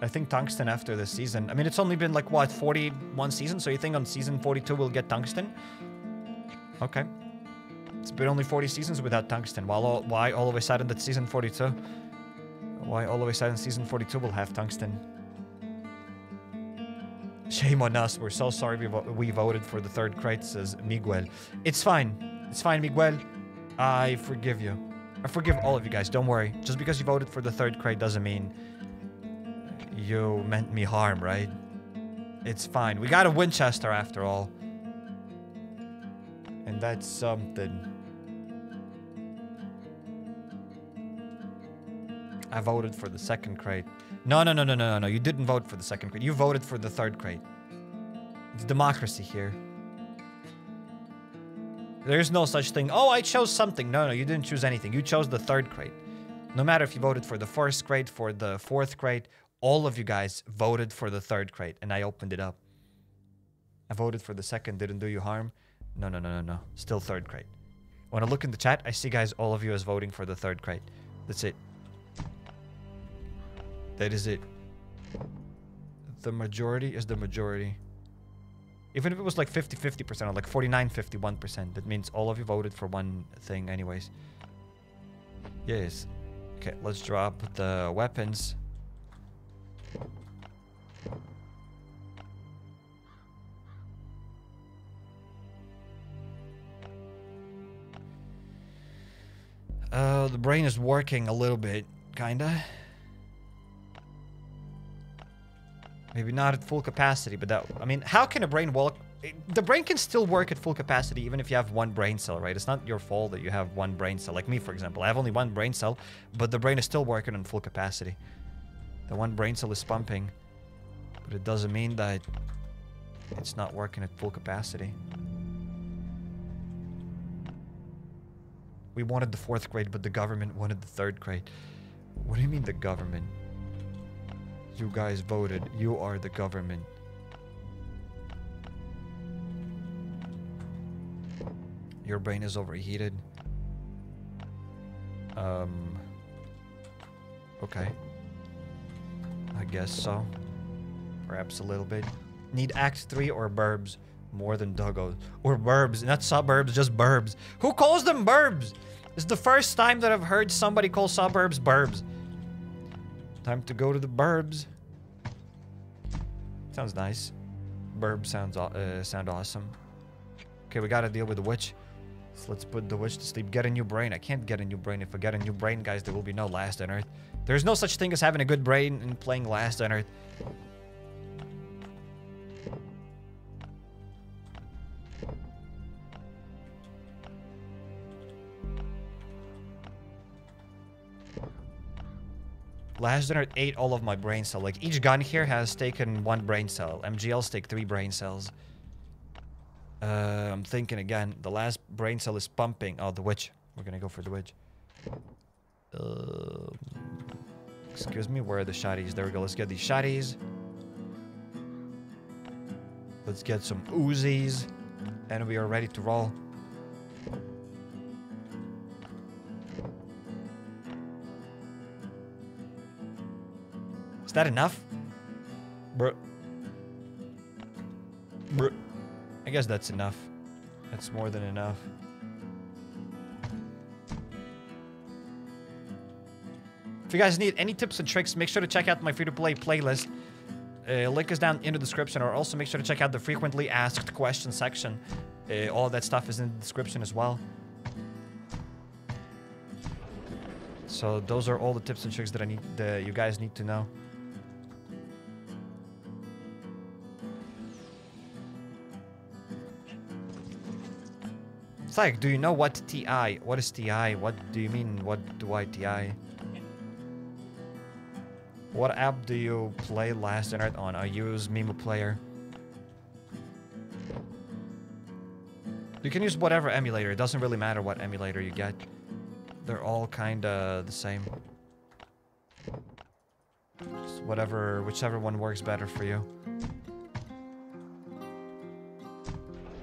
I think tungsten after this season. I mean, it's only been like, what, 41 seasons? So you think on season 42 we'll get tungsten? Okay. It's been only 40 seasons without tungsten. Why all, why all of a sudden that season 42? Why all of a sudden season 42 will have tungsten? Shame on us. We're so sorry we, vo we voted for the third crate, says Miguel. It's fine. It's fine, Miguel. I forgive you. I forgive all of you guys. Don't worry. Just because you voted for the third crate doesn't mean you meant me harm, right? It's fine. We got a Winchester after all. And that's something. I voted for the second crate. No, no, no, no, no, no. You didn't vote for the second crate. You voted for the third crate. It's democracy here. There's no such thing. Oh, I chose something. No, no, you didn't choose anything. You chose the third crate. No matter if you voted for the first crate, for the fourth crate, all of you guys voted for the third crate, and I opened it up. I voted for the second, didn't do you harm. No, no, no, no, no. Still third crate. When I look in the chat, I see guys, all of you as voting for the third crate. That's it. That is it. The majority is the majority. Even if it was like 50-50% or like 49-51%, that means all of you voted for one thing anyways. Yes. Okay, let's drop the weapons. Uh, the brain is working a little bit, kinda. Maybe not at full capacity, but that, I mean, how can a brain work? The brain can still work at full capacity even if you have one brain cell, right? It's not your fault that you have one brain cell. Like me, for example, I have only one brain cell, but the brain is still working on full capacity. The one brain cell is pumping, but it doesn't mean that it's not working at full capacity. We wanted the fourth grade, but the government wanted the third grade. What do you mean the government? You guys voted. You are the government. Your brain is overheated. Um. Okay. I guess so. Perhaps a little bit. Need Act 3 or Burbs more than Duggos. Or Burbs, not suburbs, just Burbs. Who calls them Burbs? It's the first time that I've heard somebody call suburbs Burbs. Time to go to the Burbs. Sounds nice. Burbs sounds uh, sound awesome. Okay, we gotta deal with the witch. So let's put the witch to sleep. Get a new brain. I can't get a new brain. If I get a new brain, guys, there will be no Last on Earth. There's no such thing as having a good brain and playing Last on Earth. Last dinner ate all of my brain cell. Like each gun here has taken one brain cell. MGLs take three brain cells. Uh, I'm thinking again. The last brain cell is pumping. Oh, the witch. We're gonna go for the witch. Um, excuse me. Where are the shotties? There we go. Let's get these shotties. Let's get some Uzis, and we are ready to roll. That enough? Bro. Bro. I guess that's enough. That's more than enough. If you guys need any tips and tricks, make sure to check out my free-to-play playlist. Uh, link is down in the description, or also make sure to check out the frequently asked questions section. Uh, all that stuff is in the description as well. So those are all the tips and tricks that I need, that you guys need to know. It's like, do you know what TI? What is TI? What do you mean, what do I TI? What app do you play Last Internet on? I use MEmu Player. You can use whatever emulator. It doesn't really matter what emulator you get. They're all kinda the same. Just whatever, whichever one works better for you.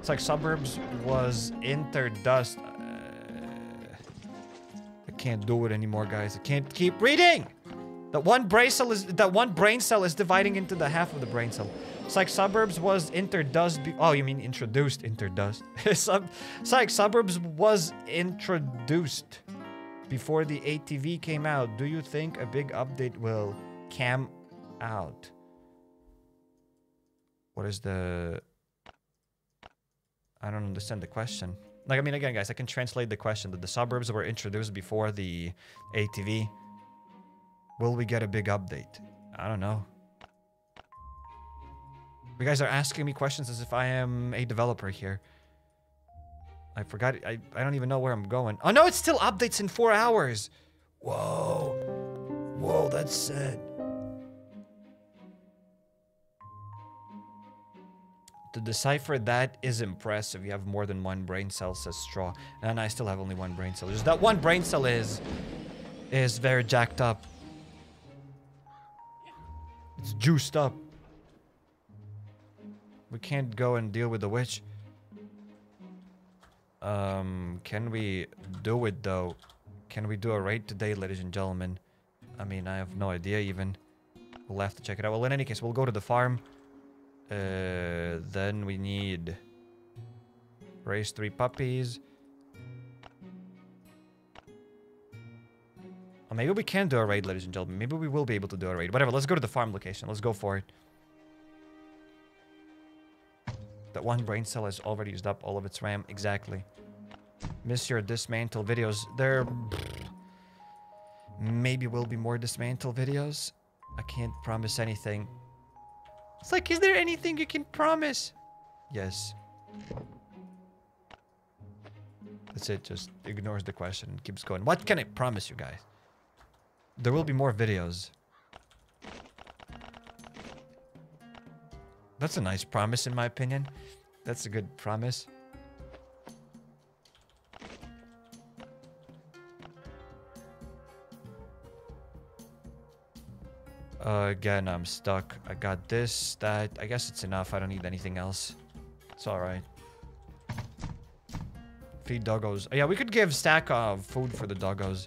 It's like Suburbs was Interdust. Uh, I can't do it anymore, guys. I can't keep reading! That one brain cell is that one brain cell is dividing into the half of the brain cell. It's like Suburbs was Interdust. oh, you mean introduced Interdust? it's like Suburbs was introduced before the ATV came out. Do you think a big update will cam out? What is the I don't understand the question. Like, I mean, again, guys, I can translate the question that the suburbs were introduced before the ATV. Will we get a big update? I don't know. You guys are asking me questions as if I am a developer here. I forgot. I, I don't even know where I'm going. Oh, no, it's still updates in four hours. Whoa. Whoa, that's sad. To decipher that is impressive. You have more than one brain cell, says Straw. And I still have only one brain cell. Just that one brain cell is... is very jacked up. It's juiced up. We can't go and deal with the witch. Um, can we do it though? Can we do a raid today, ladies and gentlemen? I mean, I have no idea even. We'll have to check it out. Well, in any case, we'll go to the farm. Uh, then we need raise three puppies. Or maybe we can do a raid, ladies and gentlemen. Maybe we will be able to do a raid. Whatever, let's go to the farm location. Let's go for it. That one brain cell has already used up all of its RAM. Exactly. Miss your dismantle videos. There maybe will be more dismantle videos. I can't promise anything. It's like, is there anything you can promise? Yes. That's it, just ignores the question and keeps going. What can I promise you guys? There will be more videos. That's a nice promise in my opinion. That's a good promise. Uh, again, I'm stuck. I got this, that. I guess it's enough. I don't need anything else. It's alright. Feed doggos. Oh, yeah, we could give stack of food for the doggos.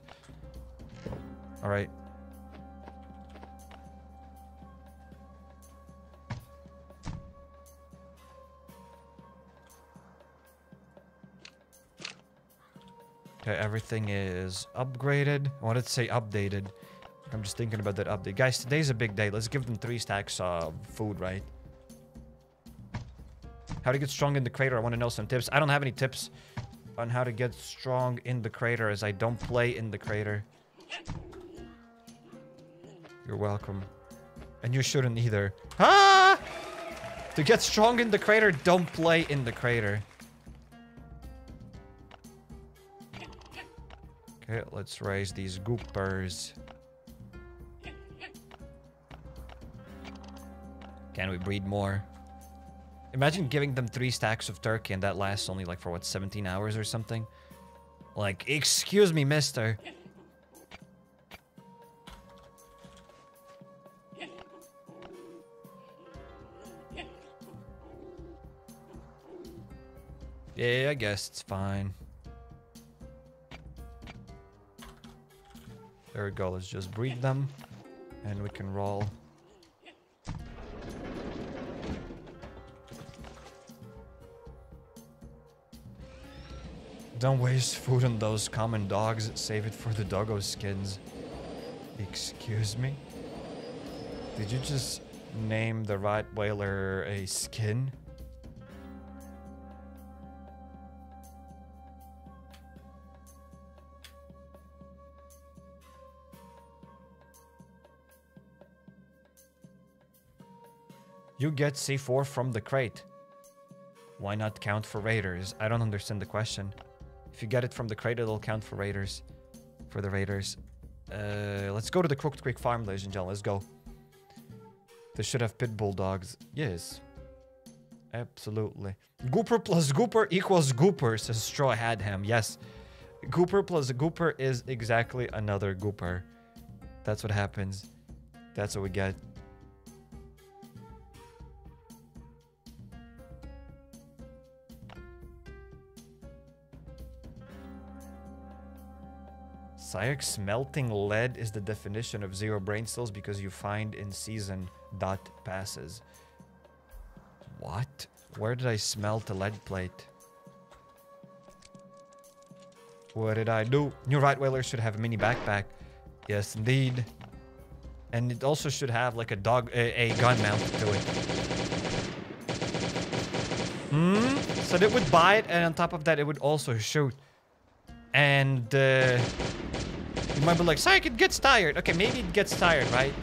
Alright. Okay, everything is upgraded. I wanted to say updated. I'm just thinking about that update. Guys, today's a big day. Let's give them three stacks of food, right? How to get strong in the crater. I want to know some tips. I don't have any tips. on how to get strong in the crater as I don't play in the crater. You're welcome. And you shouldn't either. Ah! To get strong in the crater, don't play in the crater. Okay, let's raise these goopers. Can we breed more? Imagine giving them three stacks of turkey and that lasts only like for what, 17 hours or something? Like, excuse me, mister. Yeah, I guess it's fine. There we go, let's just breed them. And we can roll. Don't waste food on those common dogs. Save it for the doggo skins. Excuse me? Did you just name the Rottweiler a skin? You get C4 from the crate. Why not count for raiders? I don't understand the question. If you get it from the crate, it'll count for raiders. For the raiders. Uh, let's go to the Crooked Creek farm, ladies and gentlemen. Let's go. They should have pit bulldogs. Yes. Absolutely. Gooper plus Gooper equals Gooper, says Straw Hat Ham. Yes. Gooper plus Gooper is exactly another Gooper. That's what happens. That's what we get. Cairek smelting lead is the definition of zero brain cells because you find in season dot passes. What? Where did I smelt a lead plate? What did I do? New Rottweiler should have a mini backpack. Yes, indeed. And it also should have like a dog, a, a gun mounted to it. Hmm? So it would bite, and on top of that, it would also shoot. And uh, you might be like, Psych, it gets tired. Okay, maybe it gets tired, right?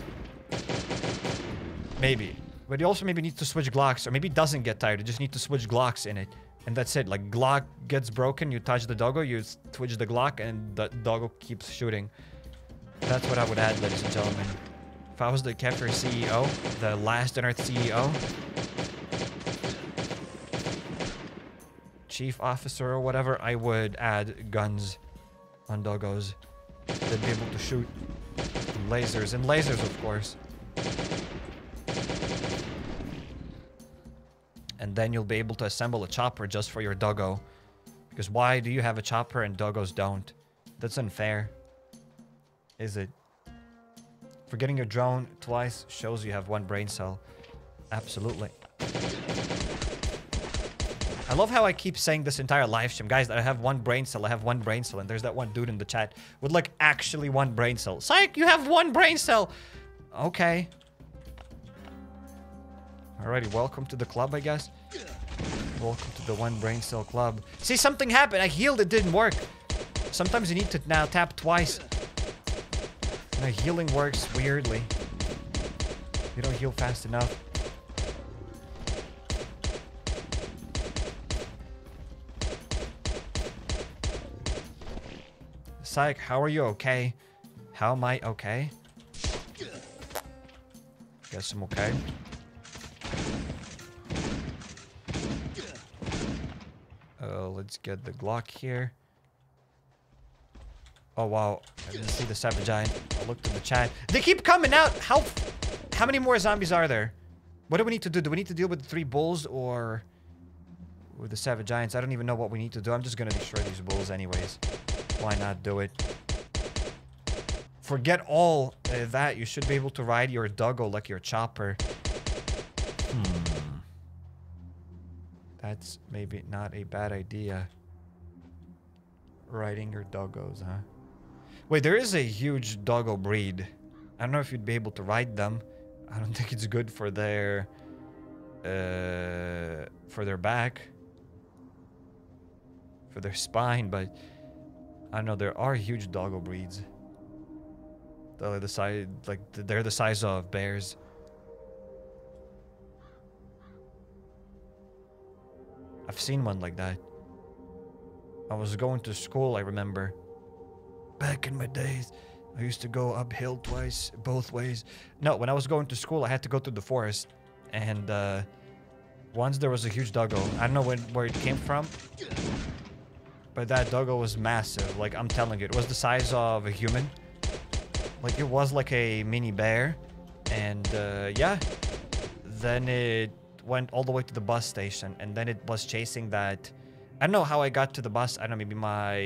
Maybe. But you also maybe need to switch Glocks. Or maybe it doesn't get tired. You just need to switch Glocks in it. And that's it. Like, Glock gets broken, you touch the doggo, you switch the Glock, and the doggo keeps shooting. That's what I would add, ladies and gentlemen. If I was the Kefir CEO, the last Unearth CEO, chief officer or whatever, I would add guns on doggos. They'd be able to shoot lasers. And lasers, of course. And then you'll be able to assemble a chopper just for your doggo. Because why do you have a chopper and doggos don't? That's unfair. Is it? Forgetting your drone twice shows you have one brain cell. Absolutely. I love how I keep saying this entire live stream. Guys, that I have one brain cell. I have one brain cell. And there's that one dude in the chat with like actually one brain cell. Psych, you have one brain cell. Okay. Alrighty, welcome to the club, I guess. Welcome to the one brain cell club. See, something happened. I healed. It didn't work. Sometimes you need to now tap twice. My healing works weirdly. You don't heal fast enough. Psych, how are you okay? How am I okay? Guess I'm okay. Uh, let's get the Glock here. Oh, wow. I didn't see the Savage Giant. I looked in the chat. They keep coming out! How how many more zombies are there? What do we need to do? Do we need to deal with the three bulls or with the Savage Giants? I don't even know what we need to do. I'm just gonna destroy these bulls anyways. Why not do it? Forget all uh, that. You should be able to ride your doggo like your chopper. Hmm. That's maybe not a bad idea. Riding your doggos, huh? Wait, there is a huge doggo breed. I don't know if you'd be able to ride them. I don't think it's good for their... Uh, for their back. for their spine, but I know. There are huge doggo breeds. They're the size, like they're the size of bears. I've seen one like that. I was going to school, I remember. Back in my days, I used to go uphill twice, both ways. No, when I was going to school, I had to go through the forest. And uh, once there was a huge doggo. I don't know when, where it came from. But that doggo was massive. Like, I'm telling you, it was the size of a human. Like, it was like a mini bear. And uh, yeah, then it went all the way to the bus station. And then it was chasing that... I don't know how I got to the bus. I don't know, maybe my...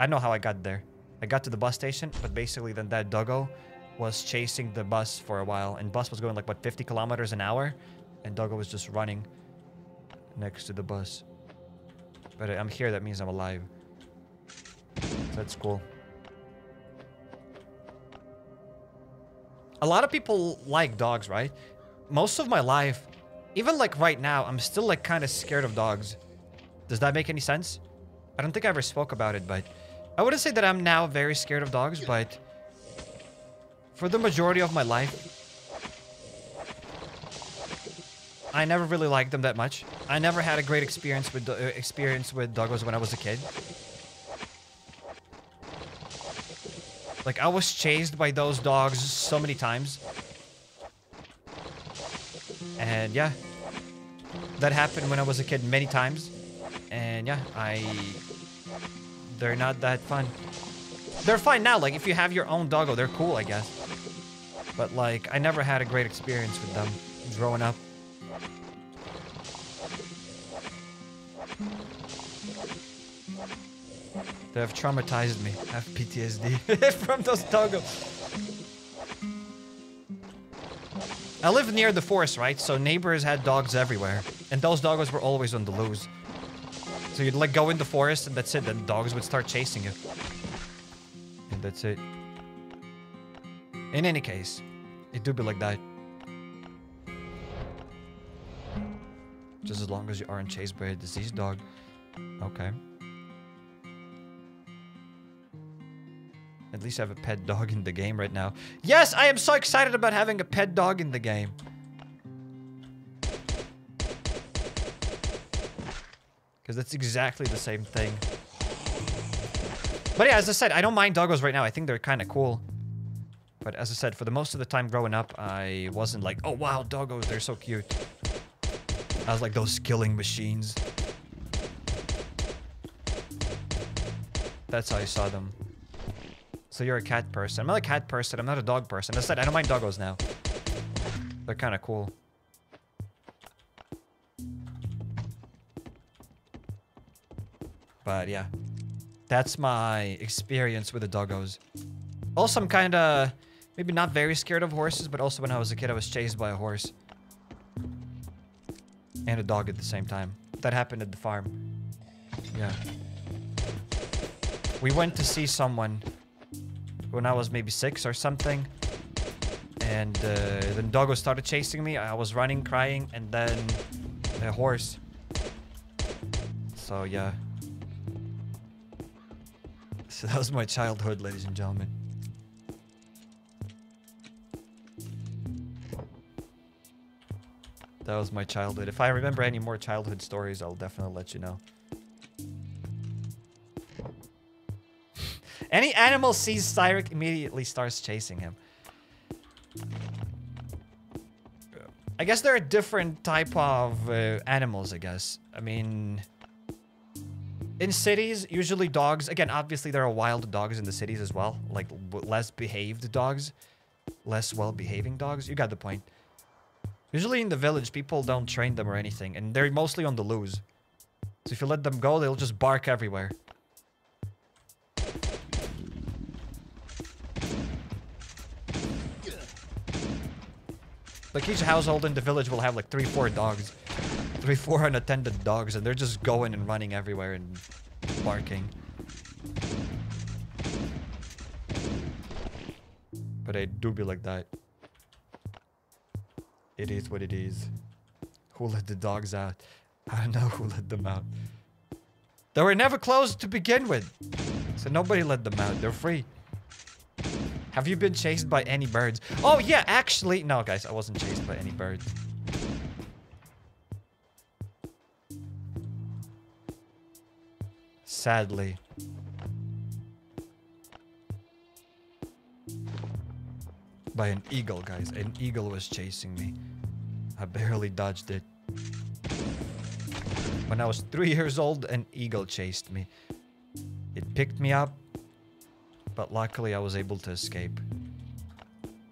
I don't know how I got there. I got to the bus station, but basically then that doggo was chasing the bus for a while. And bus was going like, what, 50 kilometers an hour? And doggo was just running next to the bus. But I'm here, that means I'm alive. That's cool. A lot of people like dogs, right? Most of my life, even like right now, I'm still like kind of scared of dogs. Does that make any sense? I don't think I ever spoke about it, but I wouldn't say that I'm now very scared of dogs, but for the majority of my life, I never really liked them that much. I never had a great experience with uh, experience with doggos when I was a kid. Like I was chased by those dogs so many times. And yeah, that happened when I was a kid many times. And yeah, I... They're not that fun. They're fine now. Like, if you have your own doggo, they're cool, I guess. But, like, I never had a great experience with them growing up. They have traumatized me. I have PTSD from those doggos. I live near the forest, right? So neighbors had dogs everywhere. And those doggos were always on the loose. So you'd like go in the forest and that's it. Then dogs would start chasing you. And that's it. In any case, it do be like that. Just as long as you aren't chased by a diseased dog. Okay. At least I have a pet dog in the game right now. Yes, I am so excited about having a pet dog in the game. Because that's exactly the same thing. But yeah, as I said, I don't mind doggos right now. I think they're kind of cool. But as I said, for the most of the time growing up, I wasn't like, oh wow, doggos, they're so cute. I was like those killing machines. That's how I saw them. So you're a cat person. I'm not a cat person. I'm not a dog person. I said I don't mind doggos now. They're kind of cool. But yeah, that's my experience with the doggos. Also, I'm kind of maybe not very scared of horses, but also when I was a kid, I was chased by a horse. And a dog at the same time. That happened at the farm. Yeah. We went to see someone when I was maybe six or something. And uh, then doggo started chasing me. I was running, crying, and then a horse. So yeah. So that was my childhood, ladies and gentlemen. That was my childhood. If I remember any more childhood stories, I'll definitely let you know. Any animal sees Cairek immediately starts chasing him. I guess there are different type of uh, animals, I guess. I mean... In cities, usually dogs... Again, obviously there are wild dogs in the cities as well. Like, less behaved dogs. Less well-behaving dogs. You got the point. Usually in the village, people don't train them or anything. And they're mostly on the loose. So if you let them go, they'll just bark everywhere. Like each household in the village will have like three, four dogs. Three, four unattended dogs, and they're just going and running everywhere and barking. But I do be like that. It is what it is. Who let the dogs out? I don't know who let them out. They were never closed to begin with. So nobody let them out. They're free. Have you been chased by any birds? Oh, yeah, actually. No, guys, I wasn't chased by any birds. Sadly. By an eagle, guys. An eagle was chasing me. I barely dodged it. When I was three years old, an eagle chased me. It picked me up, but luckily I was able to escape.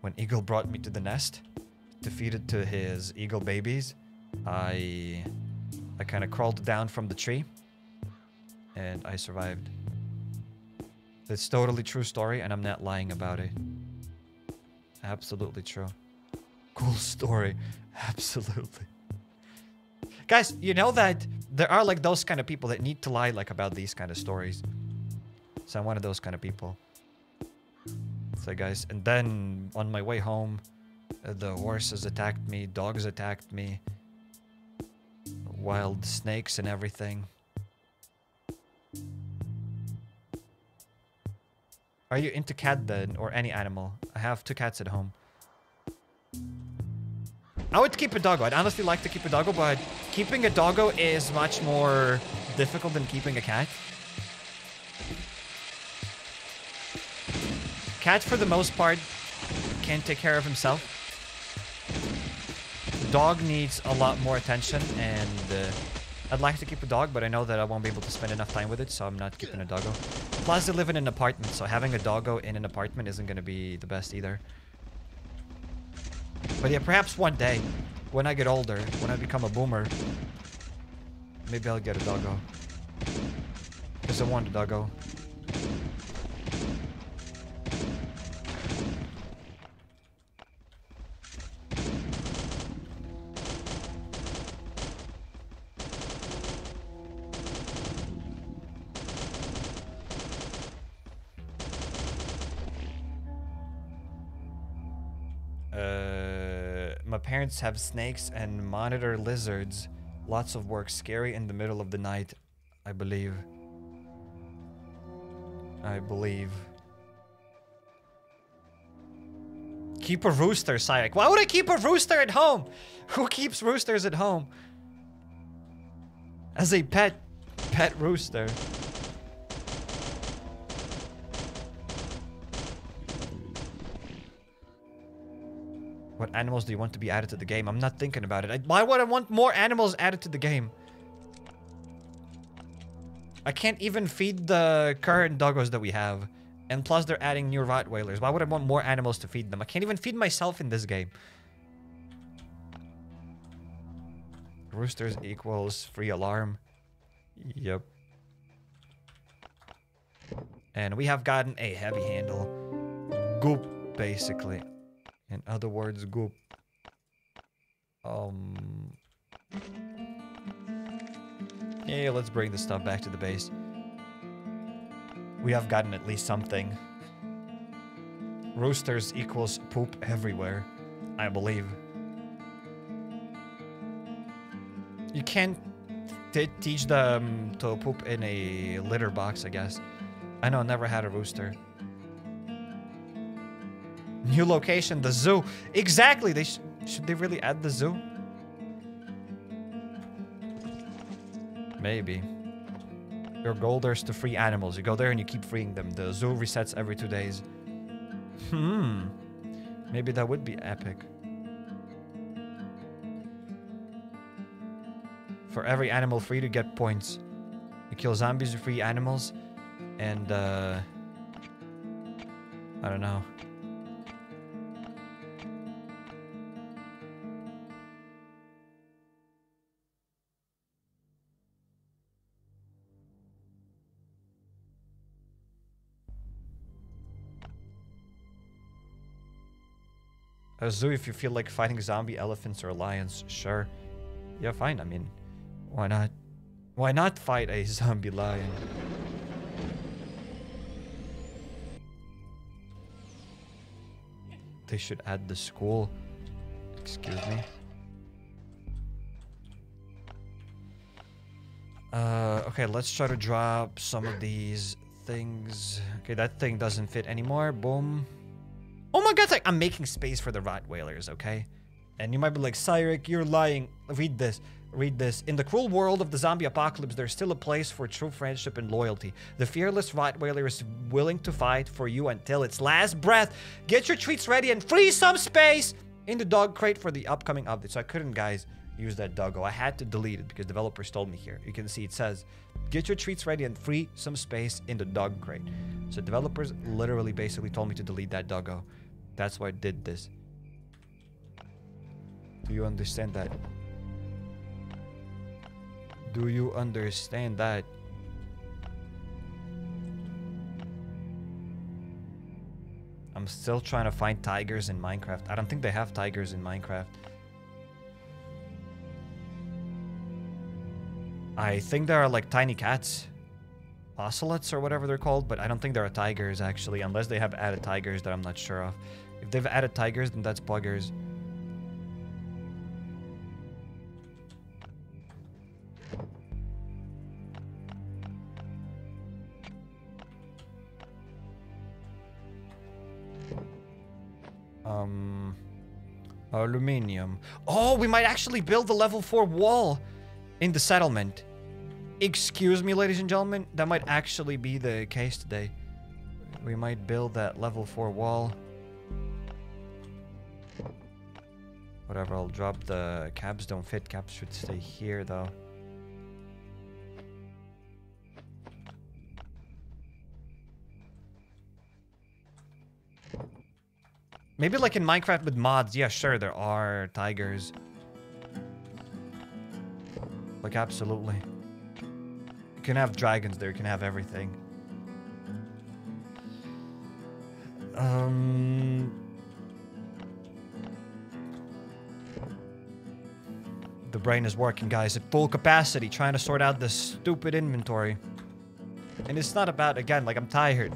When Eagle brought me to the nest, to feed it to his eagle babies, I I kind of crawled down from the tree and I survived. It's totally true story and I'm not lying about it. Absolutely true. Cool story. Absolutely. Guys, you know that there are like those kind of people that need to lie like about these kind of stories. So I'm one of those kind of people. So guys, and then on my way home, uh, the horses attacked me, dogs attacked me, wild snakes and everything. Are you into cat then, or any animal? I have two cats at home. I would keep a doggo. I'd honestly like to keep a doggo, but keeping a doggo is much more difficult than keeping a cat. Cat, for the most part, can take care of himself. The dog needs a lot more attention, and uh, I'd like to keep a dog, but I know that I won't be able to spend enough time with it, so I'm not keeping a doggo. Plus, they live in an apartment, so having a doggo in an apartment isn't going to be the best either. But yeah, perhaps one day, when I get older, when I become a boomer, maybe I'll get a doggo. Because I want a doggo. Uh, my parents have snakes and monitor lizards. Lots of work. Scary in the middle of the night, I believe. I believe. Keep a rooster, Cairek. Why would I keep a rooster at home? Who keeps roosters at home? As a pet, pet rooster. What animals do you want to be added to the game? I'm not thinking about it. I, why would I want more animals added to the game? I can't even feed the current doggos that we have. And plus they're adding new Rottweilers. Why would I want more animals to feed them? I can't even feed myself in this game. Roosters equals free alarm. Yep. And we have gotten a heavy handle. Goop, basically. In other words, goop. Um. Yeah, let's bring the stuff back to the base. We have gotten at least something. Roosters equals poop everywhere, I believe. You can't teach them to poop in a litter box, I guess. I know, I never had a rooster. New location, the zoo. Exactly. They sh should they really add the zoo? Maybe. Your goal there's to free animals. You go there and you keep freeing them. The zoo resets every two days. Hmm. Maybe that would be epic. For every animal free to get points. You kill zombies, you free animals. And, uh... I don't know. A zoo if you feel like fighting zombie elephants or lions, sure. Yeah, fine. I mean, why not? Why not fight a zombie lion? They should add the school. Excuse me. Uh, okay, let's try to drop some of these things. Okay, that thing doesn't fit anymore. Boom. Oh my god, I'm making space for the Rottweilers, okay? And you might be like, Cairek, you're lying. Read this. Read this. In the cruel world of the zombie apocalypse, there's still a place for true friendship and loyalty. The fearless Rottweiler is willing to fight for you until its last breath. Get your treats ready and free some space in the dog crate for the upcoming update. So I couldn't, guys, use that doggo. I had to delete it because developers told me here. You can see it says, get your treats ready and free some space in the dog crate. So developers literally basically told me to delete that doggo. That's why I did this. Do you understand that? Do you understand that? I'm still trying to find tigers in Minecraft. I don't think they have tigers in Minecraft. I think there are like tiny cats. Ocelots or whatever they're called, but I don't think there are tigers actually, unless they have added tigers that I'm not sure of. If they've added tigers, then that's buggers. Um, aluminium. Oh, we might actually build the level 4 wall in the settlement. Excuse me, ladies and gentlemen. That might actually be the case today. We might build that level 4 wall. Whatever, I'll drop the cabs don't fit. Cabs should stay here, though. Maybe like in Minecraft with mods. Yeah, sure, there are tigers. Like, absolutely. You can have dragons there. You can have everything. Um... The brain is working, guys, at full capacity, trying to sort out this stupid inventory. And it's not about, again, like, I'm tired.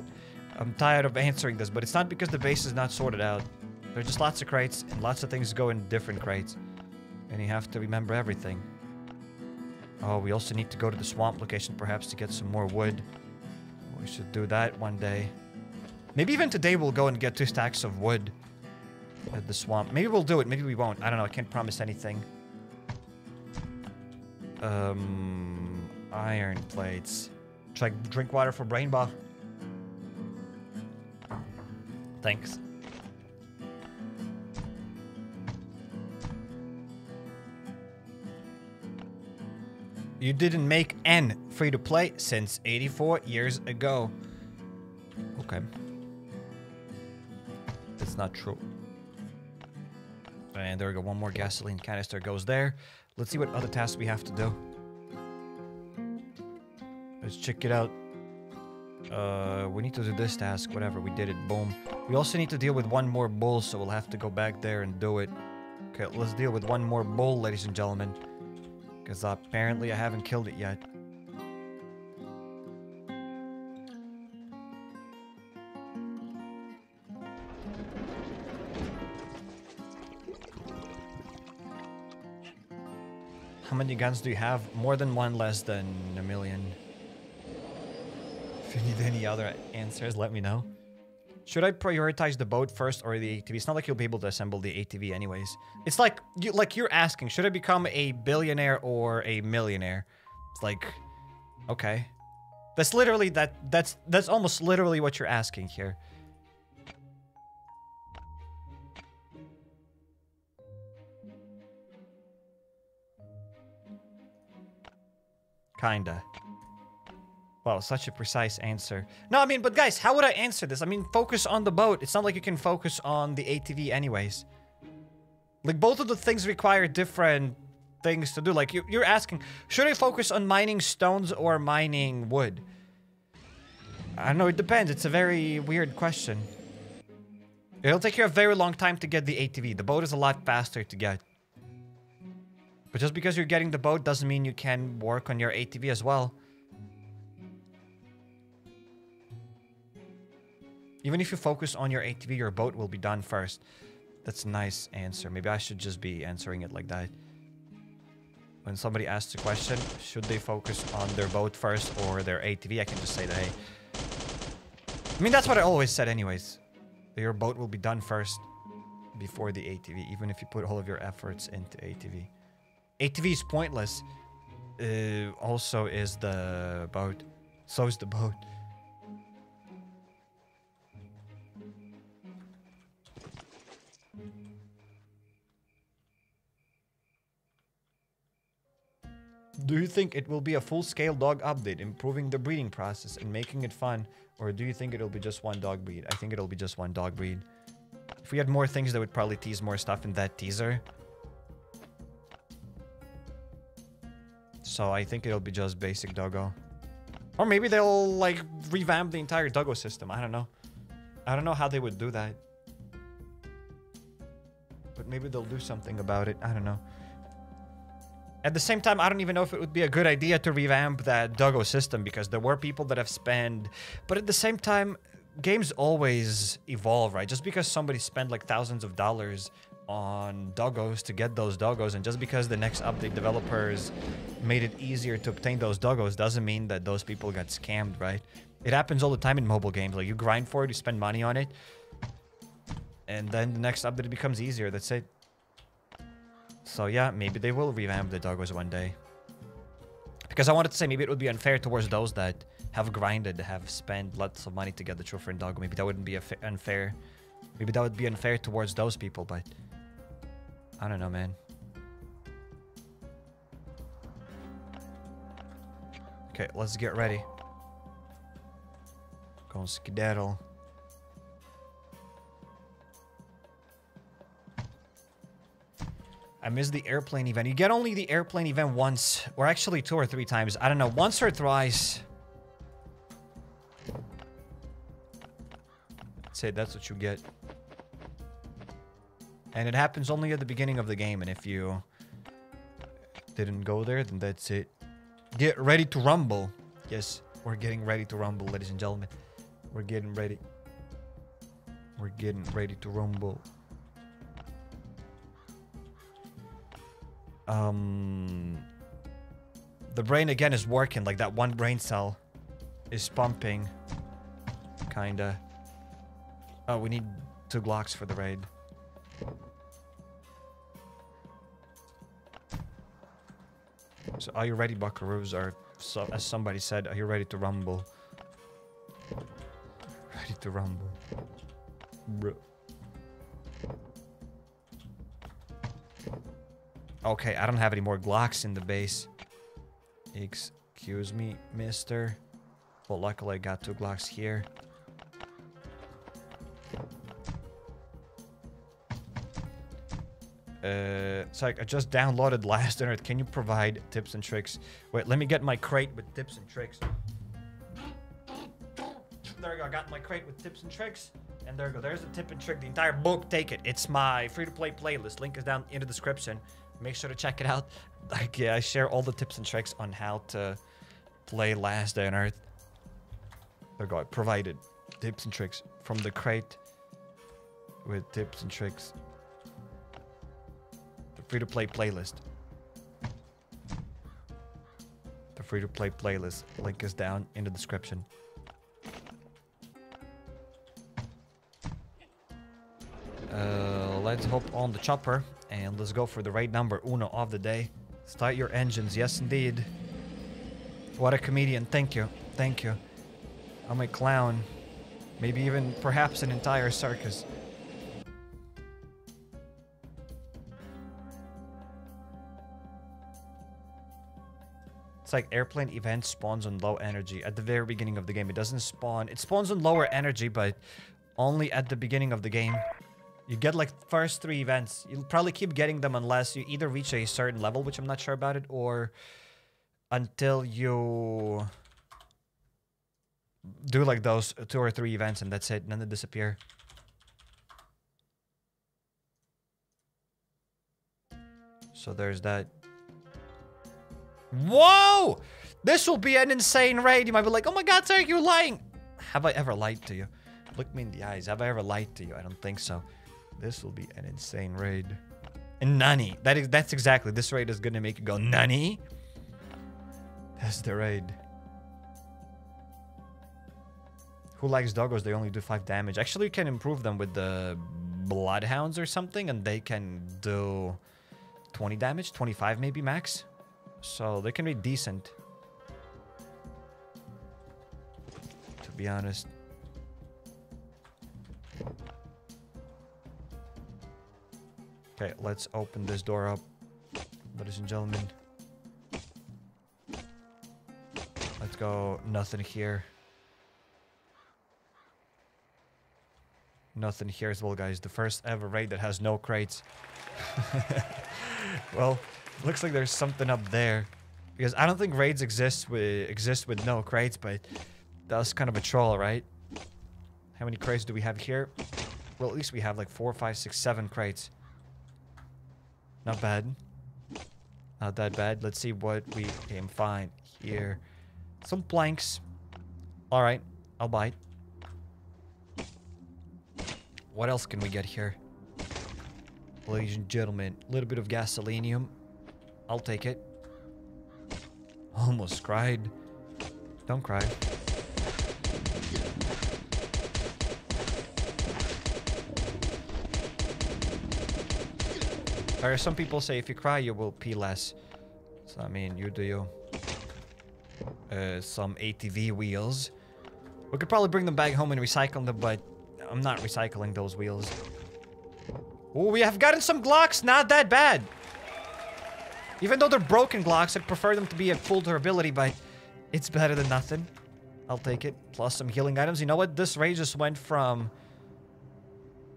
I'm tired of answering this, but it's not because the base is not sorted out. There's just lots of crates, and lots of things go in different crates. And you have to remember everything. Oh, we also need to go to the swamp location, perhaps, to get some more wood. We should do that one day. Maybe even today we'll go and get two stacks of wood at the swamp. Maybe we'll do it, maybe we won't. I don't know, I can't promise anything. Um, iron plates. Should I drink water for brain buff. Thanks. You didn't make N free to play since 84 years ago. Okay. That's not true. And there we go. One more gasoline canister goes there. Let's see what other tasks we have to do. Let's check it out. Uh, we need to do this task, whatever, we did it, boom. We also need to deal with one more bull, so we'll have to go back there and do it. Okay, let's deal with one more bull, ladies and gentlemen. Because apparently I haven't killed it yet. How many guns do you have? More than one, less than a million. If you need any other answers, let me know. Should I prioritize the boat first or the ATV? It's not like you'll be able to assemble the ATV anyways. It's like you, like you're asking, should I become a billionaire or a millionaire? It's like, okay. That's literally that that's that's almost literally what you're asking here. Kinda. Wow, such a precise answer. No, I mean, but guys, how would I answer this? I mean, focus on the boat. It's not like you can focus on the ATV anyways. Like, both of the things require different things to do. Like, you, you're asking, should I focus on mining stones or mining wood? I don't know, it depends. It's a very weird question. It'll take you a very long time to get the ATV. The boat is a lot faster to get. But just because you're getting the boat doesn't mean you can work on your ATV as well. Even if you focus on your ATV, your boat will be done first. That's a nice answer. Maybe I should just be answering it like that. when somebody asks a question, should they focus on their boat first or their ATV? I can just say that, hey. I mean, that's what I always said anyways. Your boat will be done first before the ATV, even if you put all of your efforts into ATV. ATV is pointless. Uh, also is the boat. So is the boat. Do you think it will be a full-scale dog update, improving the breeding process and making it fun? Or do you think it'll be just one dog breed? I think it'll be just one dog breed. If we had more things, they would probably tease more stuff in that teaser. So I think it'll be just basic doggo. Or maybe they'll, like, revamp the entire doggo system. I don't know. I don't know how they would do that. But maybe they'll do something about it. I don't know. At the same time, I don't even know if it would be a good idea to revamp that doggo system because there were people that have spent. But at the same time, games always evolve, right? Just because somebody spent like thousands of dollars on doggos to get those doggos, and just because the next update developers made it easier to obtain those doggos doesn't mean that those people got scammed, right? It happens all the time in mobile games. Like you grind for it, you spend money on it, and then the next update becomes easier. That's it. So yeah, maybe they will revamp the doggos one day. Because I wanted to say maybe it would be unfair towards those that have grinded, have spent lots of money to get the true friend doggo. Maybe that wouldn't be unfair. Maybe that would be unfair towards those people, but... I don't know, man. Okay, let's get ready. Go skedaddle. I missed the airplane event. You get only the airplane event once, or actually two or three times. I don't know, once or twice. Say that's what you get. And it happens only at the beginning of the game, and if you didn't go there, then that's it. Get ready to rumble. Yes, we're getting ready to rumble, ladies and gentlemen. We're getting ready. We're getting ready to rumble. um the brain again is working like that one brain cell is pumping kinda oh we need two glocks for the raid so are you ready buckaroos or so, as somebody said are you ready to rumble ready to rumble. Okay, I don't have any more Glocks in the base. Excuse me, mister. Well, luckily I got two Glocks here. Uh, it's like I just downloaded Last on Earth. Can you provide tips and tricks? Wait, let me get my crate with tips and tricks. There we go. I got my crate with tips and tricks. And there we go. There's the tip and trick. The entire book. Take it. It's my free-to-play playlist. Link is down in the description make sure to check it out. Like, yeah, I share all the tips and tricks on how to play Last Day on Earth. There go, I provided tips and tricks from the crate with tips and tricks. Free-to-play playlist. The free-to-play playlist. Link is down in the description. Uh, let's hop on the chopper and let's go for the right number uno of the day. Start your engines. Yes, indeed. What a comedian. Thank you. Thank you. I'm a clown. Maybe even perhaps an entire circus. It's like airplane event spawns on low energy at the very beginning of the game. It doesn't spawn. It spawns on lower energy, but only at the beginning of the game. You get like first three events. You'll probably keep getting them unless you either reach a certain level, which I'm not sure about it, or until you do like those two or three events and that's it. And then they disappear. So there's that. Whoa! This will be an insane raid. You might be like, oh my god, Cairek, you're lying. Have I ever lied to you? Look me in the eyes. Have I ever lied to you? I don't think so. This will be an insane raid. Nani. That is that's exactly this raid is gonna make you go Nani. That's the raid. Who likes doggos? They only do 5 damage. Actually, you can improve them with the bloodhounds or something, and they can do 20 damage, 25 maybe max. So they can be decent. To be honest. Okay, let's open this door up, ladies and gentlemen. Let's go. Nothing here. Nothing here as well, guys. The first ever raid that has no crates. well, looks like there's something up there. Because I don't think raids exist with exist with no crates, but that's kind of a troll, right? How many crates do we have here? Well, at least we have like four, five, six, seven crates. Not bad. Not that bad. Let's see what we can find here. Some planks. Alright, I'll bite. What else can we get here? Ladies and gentlemen, a little bit of gasolinium. I'll take it. Almost cried. Don't cry. Or some people say if you cry, you will pee less. So, I mean, you do you. Uh, some ATV wheels. We could probably bring them back home and recycle them, but I'm not recycling those wheels. Oh, we have gotten some Glocks. Not that bad. Even though they're broken Glocks, I'd prefer them to be at full durability, but it's better than nothing. I'll take it. Plus some healing items. You know what? This raid just went from...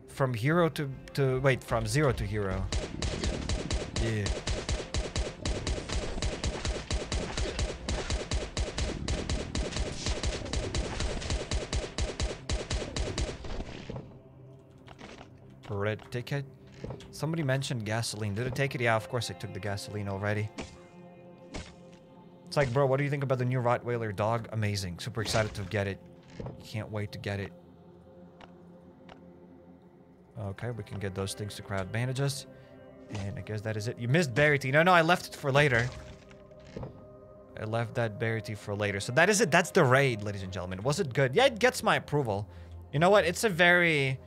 From hero to... to wait, from zero to hero. Yeah. Red ticket. Somebody mentioned gasoline. Did I take it? Yeah, of course I took the gasoline already. It's like, bro, what do you think about the new Rottweiler dog? Amazing. Super excited to get it. Can't wait to get it. Okay, we can get those things to crowd bandages. And I guess that is it. You missed tea. No, no, I left it for later. I left that tea for later. So that is it. That's the raid, ladies and gentlemen. Was it good? Yeah, it gets my approval. You know what? It's a very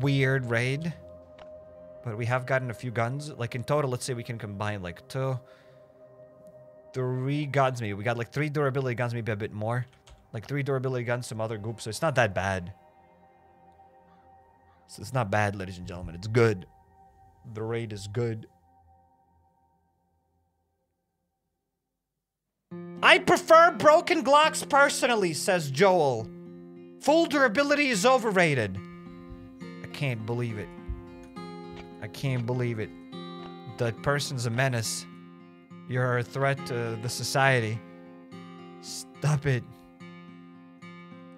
weird raid. But we have gotten a few guns. Like in total, let's say we can combine like two, three guns maybe. We got like three durability guns, maybe a bit more. Like three durability guns, some other groups. So it's not that bad. So it's not bad, ladies and gentlemen. It's good. The raid is good. I prefer broken Glocks personally, says Joel. Full durability is overrated. I can't believe it. I can't believe it. That person's a menace. You're a threat to the society. Stop it.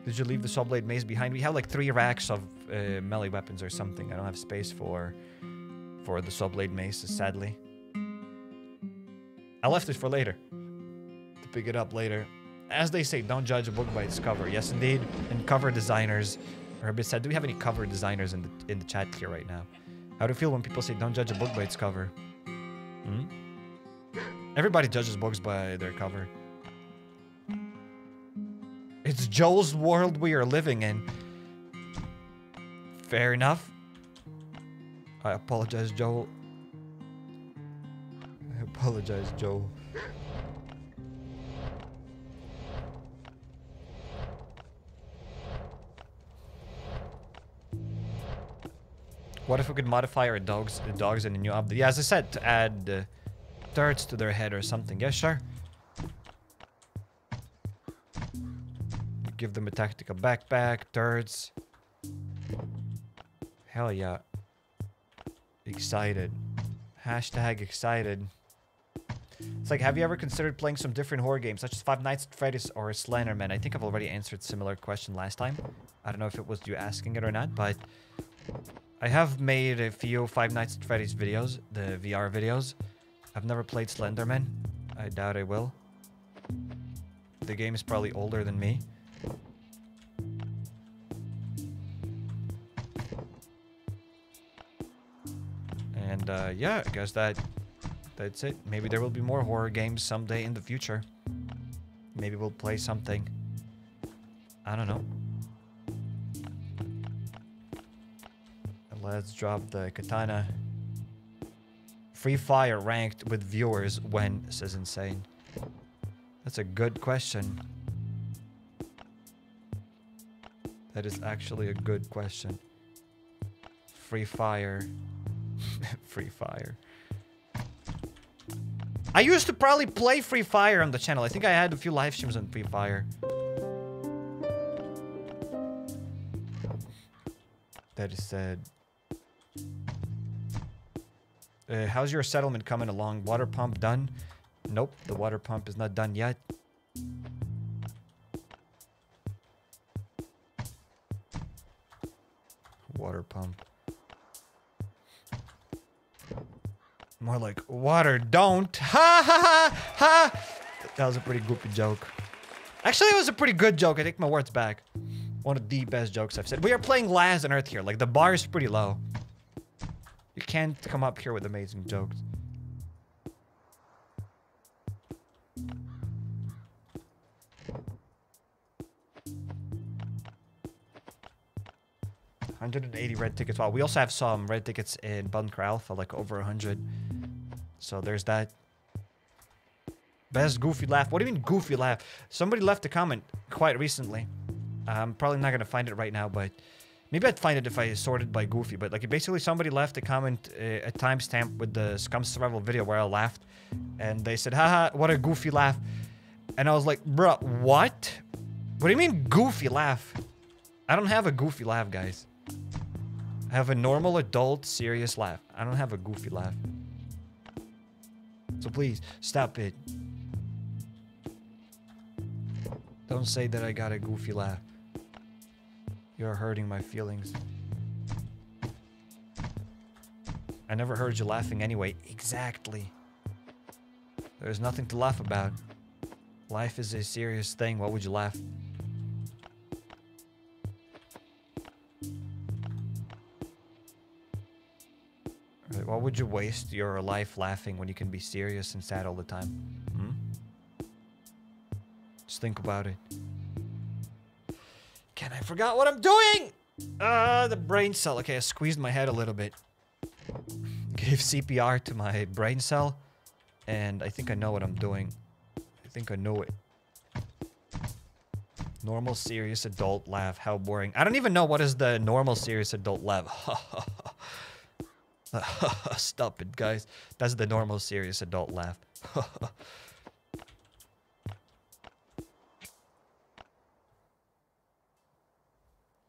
Did you leave the saw blade mace behind? We have like three racks of uh, melee weapons or something. I don't have space for for the saw blade mace, sadly. I left it for later. To pick it up later. As they say, don't judge a book by its cover. Yes, indeed. And cover designers are a bit sad. Do we have any cover designers in the in the chat here right now? How do you feel when people say don't judge a book by its cover? Hmm? Everybody judges books by their cover. It's Joel's world we are living in. Fair enough. I apologize, Joel. I apologize, Joel. What if we could modify our dogs, the dogs in a new update? Yeah, as I said, to add uh, darts to their head or something. Yeah, sure. Give them a tactical backpack, turds. Hell yeah. Excited. Hashtag excited. It's like, have you ever considered playing some different horror games, such as Five Nights at Freddy's or Slenderman? I think I've already answered similar question last time. I don't know if it was you asking it or not, but I have made a few Five Nights at Freddy's videos, the VR videos. I've never played Slenderman. I doubt I will. The game is probably older than me. And uh, yeah, I guess that that's it. Maybe there will be more horror games someday in the future. Maybe we'll play something. I don't know. Let's drop the katana. Free Fire ranked with viewers when, says Insane. That's a good question. That is actually a good question. Free Fire. Free Fire. I used to probably play Free Fire on the channel. I think I had a few live streams on Free Fire. That is said. Uh, how's your settlement coming along? Water pump done? Nope, the water pump is not done yet. Water pump. More like, water don't. Ha ha ha ha! That was a pretty goofy joke. Actually, it was a pretty good joke. I take my words back. One of the best jokes I've said. We are playing last on Earth here. Like, the bar is pretty low. You can't come up here with amazing jokes. Hundred and eighty red tickets. Wow, we also have some red tickets in Bunker Alfa, like over hundred. So there's that. Best goofy laugh. What do you mean goofy laugh? Somebody left a comment quite recently. I'm probably not gonna find it right now, but maybe I'd find it if I sorted by goofy. But like basically somebody left a comment, uh, a timestamp with the Scum Survival video where I laughed, and they said, "Haha, what a goofy laugh," and I was like, "Bruh, what? What do you mean goofy laugh? I don't have a goofy laugh, guys. I have a normal adult serious laugh. I don't have a goofy laugh." So please, stop it. Don't say that I got a goofy laugh. You're hurting my feelings. I never heard you laughing anyway. Exactly. There's nothing to laugh about. Life is a serious thing. What would you laugh? Why would you waste your life laughing when you can be serious and sad all the time? Hmm? Just think about it. Can I forgot what I'm doing? Uh, the brain cell. Okay, I squeezed my head a little bit. Gave CPR to my brain cell. And I think I know what I'm doing. I think I know it. Normal, serious adult laugh. How boring. I don't even know what is the normal, serious adult laugh. Stop it, guys. That's the normal, serious adult laugh.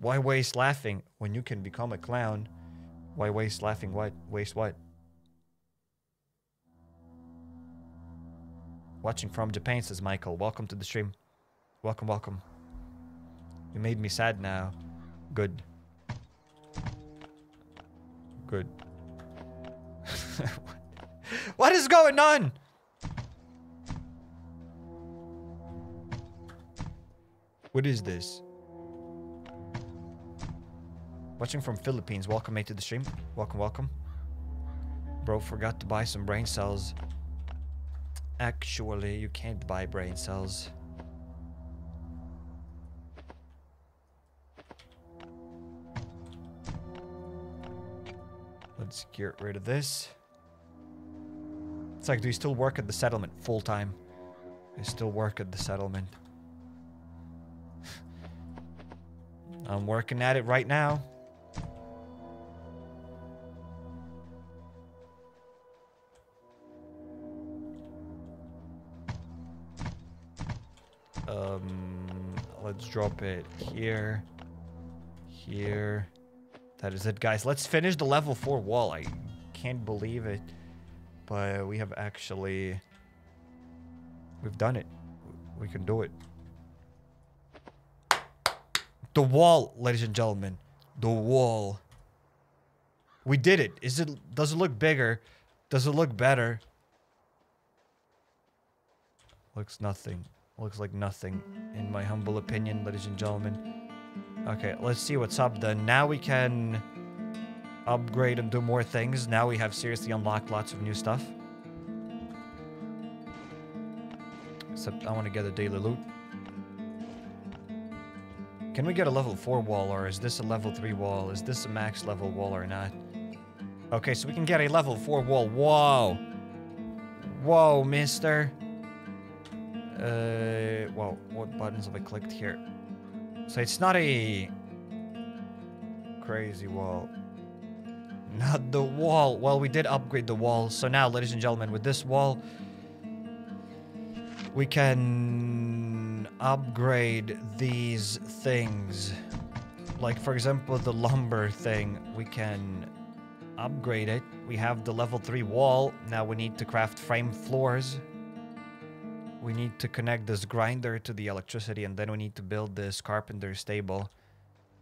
Why waste laughing when you can become a clown? Why waste laughing? What? Waste what? Watching from Japan, says Michael. Welcome to the stream. Welcome, welcome. You made me sad now. Good. Good. what is going on? What is this? Watching from Philippines. Welcome, mate, to the stream. Welcome, welcome. Bro, forgot to buy some brain cells. Actually, you can't buy brain cells. Let's get rid of this. It's like, do you still work at the settlement full time? I still work at the settlement. I'm working at it right now. Um, let's drop it here, here. That is it, guys. Let's finish the level 4 wall. I can't believe it. But we have actually... We've done it. We can do it. The wall, ladies and gentlemen. The wall. We did it. Is it... Does it look bigger? Does it look better? Looks nothing. Looks like nothing, in my humble opinion, ladies and gentlemen. Okay, let's see what's up then. Now we can upgrade and do more things. Now we have seriously unlocked lots of new stuff. Except I want to get a daily loot. Can we get a level 4 wall or is this a level 3 wall? Is this a max level wall or not? Okay, so we can get a level 4 wall. Whoa! Whoa, mister. Uh, well, what buttons have I clicked here? So it's not a crazy wall. Not the wall. Well, we did upgrade the wall. So now, ladies and gentlemen, with this wall, we can upgrade these things. Like, for example, the lumber thing. We can upgrade it. We have the level 3 wall. Now we need to craft frame floors. We need to connect this grinder to the electricity and then we need to build this carpenter stable.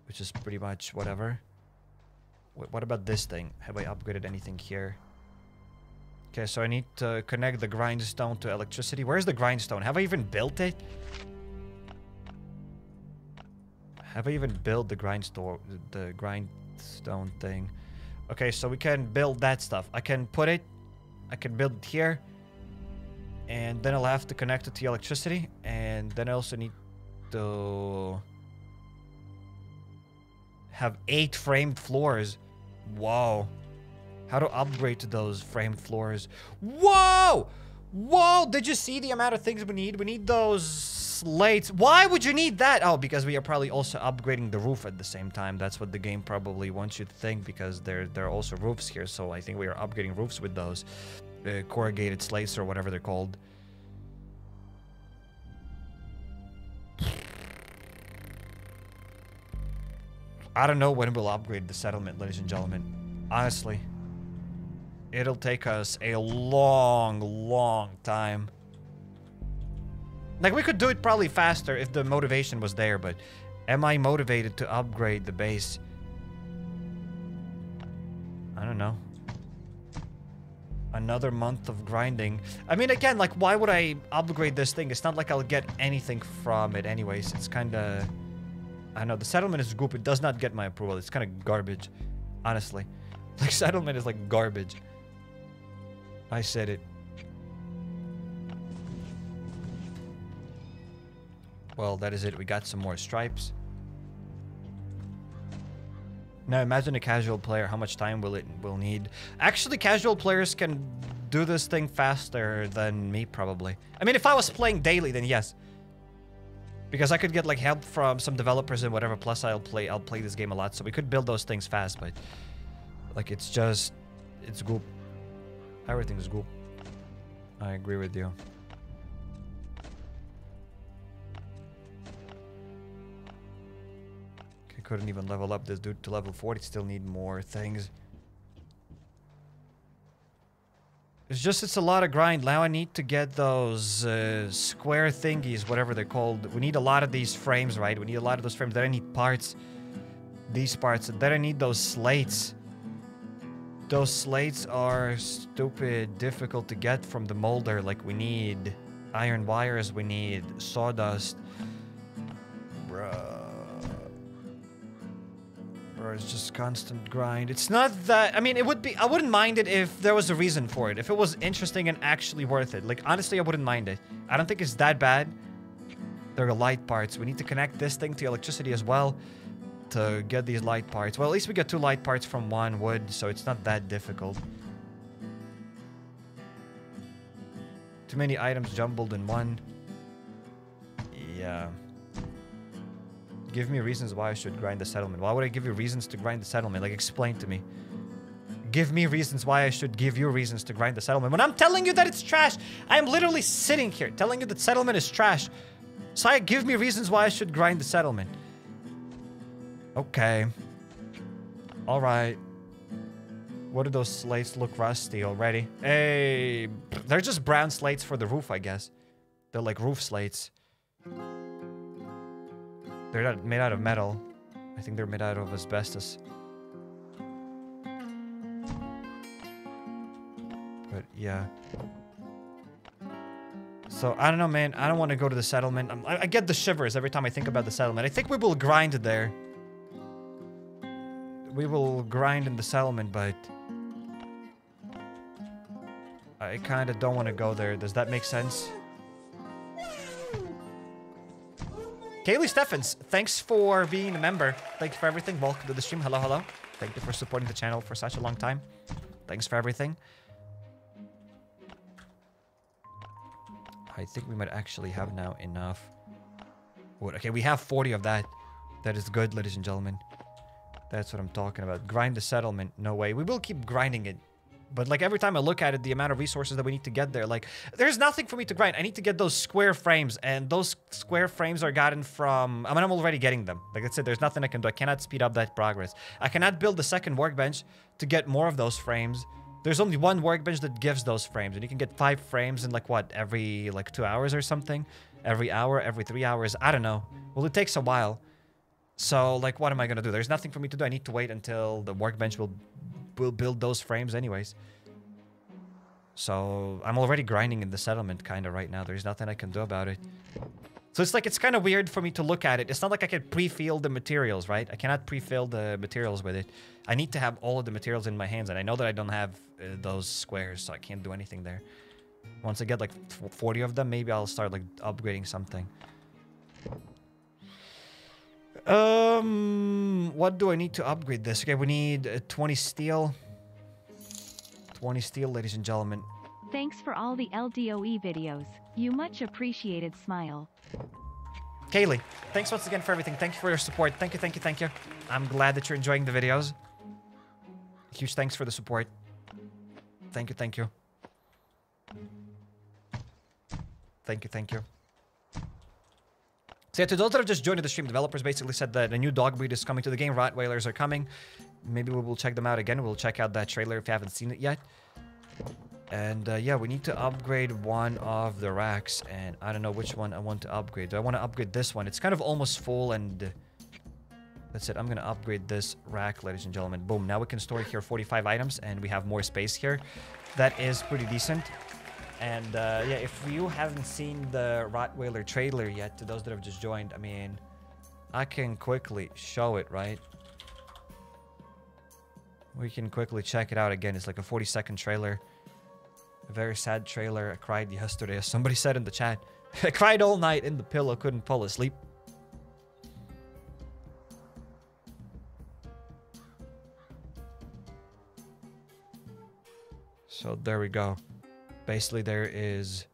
Which is pretty much whatever. What about this thing? Have I upgraded anything here? Okay, so I need to connect the grindstone to electricity. Where's the grindstone? Have I even built it? Have I even built the grindstone, the grindstone thing? Okay, so we can build that stuff. I can put it, I can build it here. And then I'll have to connect it to electricity. And then I also need to have eight framed floors. Whoa. How to upgrade to those framed floors. Whoa! Whoa! Did you see the amount of things we need? We need those slates. Why would you need that? Oh, because we are probably also upgrading the roof at the same time. That's what the game probably wants you to think because there, there are also roofs here. So I think we are upgrading roofs with those uh, corrugated slates or whatever they're called. I don't know when we'll upgrade the settlement, ladies and gentlemen. Honestly. It'll take us a long, long time. Like, we could do it probably faster if the motivation was there, but am I motivated to upgrade the base? I don't know. Another month of grinding. I mean, again, like, why would I upgrade this thing? It's not like I'll get anything from it anyways. It's kind of... I know, the settlement is goop. It does not get my approval. It's kind of garbage, honestly. Like, settlement is like garbage. I said it. Well, that is it. We got some more stripes. Now imagine a casual player, how much time will it will need? Actually, casual players can do this thing faster than me, probably. I mean, if I was playing daily, then yes. Because I could get like help from some developers and whatever. Plus, I'll play I'll play this game a lot, so we could build those things fast. But like, it's just it's goop. Everything's goop. I agree with you. Couldn't even level up this dude to level 40. Still need more things. It's just, it's a lot of grind. Now I need to get those uh, square thingies, whatever they're called. We need a lot of these frames, right? We need a lot of those frames. Then I need parts. These parts. Then I need those slates. Those slates are stupid difficult to get from the molder. Like, we need iron wires. We need sawdust. Bruh it's just constant grind. It's not that... I mean, it would be... I wouldn't mind it if there was a reason for it. If it was interesting and actually worth it. Like, honestly, I wouldn't mind it. I don't think it's that bad. There are light parts. We need to connect this thing to electricity as well to get these light parts. Well, at least we get two light parts from one wood, so it's not that difficult. Too many items jumbled in one. Yeah. Give me reasons why I should grind the settlement. Why would I give you reasons to grind the settlement? Like, explain to me. Give me reasons why I should give you reasons to grind the settlement. When I'm telling you that it's trash, I'm literally sitting here telling you that settlement is trash. So I give me reasons why I should grind the settlement. Okay. Alright. What do those slates look rusty already? Hey, they're just brown slates for the roof, I guess. They're like roof slates. They're not made out of metal. I think they're made out of asbestos. But yeah. So I don't know, man. I don't want to go to the settlement. I, I get the shivers every time I think about the settlement. I think we will grind there. we will grind in the settlement, but I kind of don't want to go there. Does that make sense? Kaylee Steffens, thanks for being a member. Thank you for everything. Welcome to the stream. Hello, hello. Thank you for supporting the channel for such a long time. Thanks for everything. I think we might actually have now enough wood. Okay, we have 40 of that. That is good, ladies and gentlemen. That's what I'm talking about. Grind the settlement. No way. We will keep grinding it. But like every time I look at it, the amount of resources that we need to get there, like there's nothing for me to grind. I need to get those square frames and those square frames are gotten from, I mean, I'm already getting them. Like I said, there's nothing I can do. I cannot speed up that progress. I cannot build the second workbench to get more of those frames. There's only one workbench that gives those frames and you can get five frames in like what, every like two hours or something? Every hour, every three hours? I don't know. Well, it takes a while. So like, what am I going to do? There's nothing for me to do. I need to wait until the workbench will will build those frames anyways. So I'm already grinding in the settlement kind of right now. There's nothing I can do about it. So it's like, it's kind of weird for me to look at it. It's not like I can pre-fill the materials, right? I cannot pre-fill the materials with it. I need to have all of the materials in my hands. And I know that I don't have uh, those squares, so I can't do anything there. Once I get like 40 of them, maybe I'll start like upgrading something. Um, what do I need to upgrade this? Okay, we need uh, 20 steel. 20 steel, ladies and gentlemen. Thanks for all the LDOE videos. You much appreciated smile. Kaylee, thanks once again for everything. Thank you for your support. Thank you, thank you, thank you. I'm glad that you're enjoying the videos. Huge thanks for the support. Thank you, thank you. Thank you, thank you. So yeah, to those that have just joined the stream, developers basically said that a new dog breed is coming to the game. Rat Rottweilers are coming. Maybe we will check them out again. We'll check out that trailer if you haven't seen it yet. And uh, yeah, we need to upgrade one of the racks. And I don't know which one I want to upgrade. Do I want to upgrade this one? It's kind of almost full and... That's it. I'm going to upgrade this rack, ladies and gentlemen. Boom. Now we can store here 45 items and we have more space here. That is pretty decent. And uh, yeah, if you haven't seen the Rottweiler trailer yet, to those that have just joined, I mean, I can quickly show it, right? We can quickly check it out again. It's like a 40 second trailer. A very sad trailer. I cried yesterday, as somebody said in the chat. I cried all night in the pillow, couldn't fall asleep. So there we go basically there is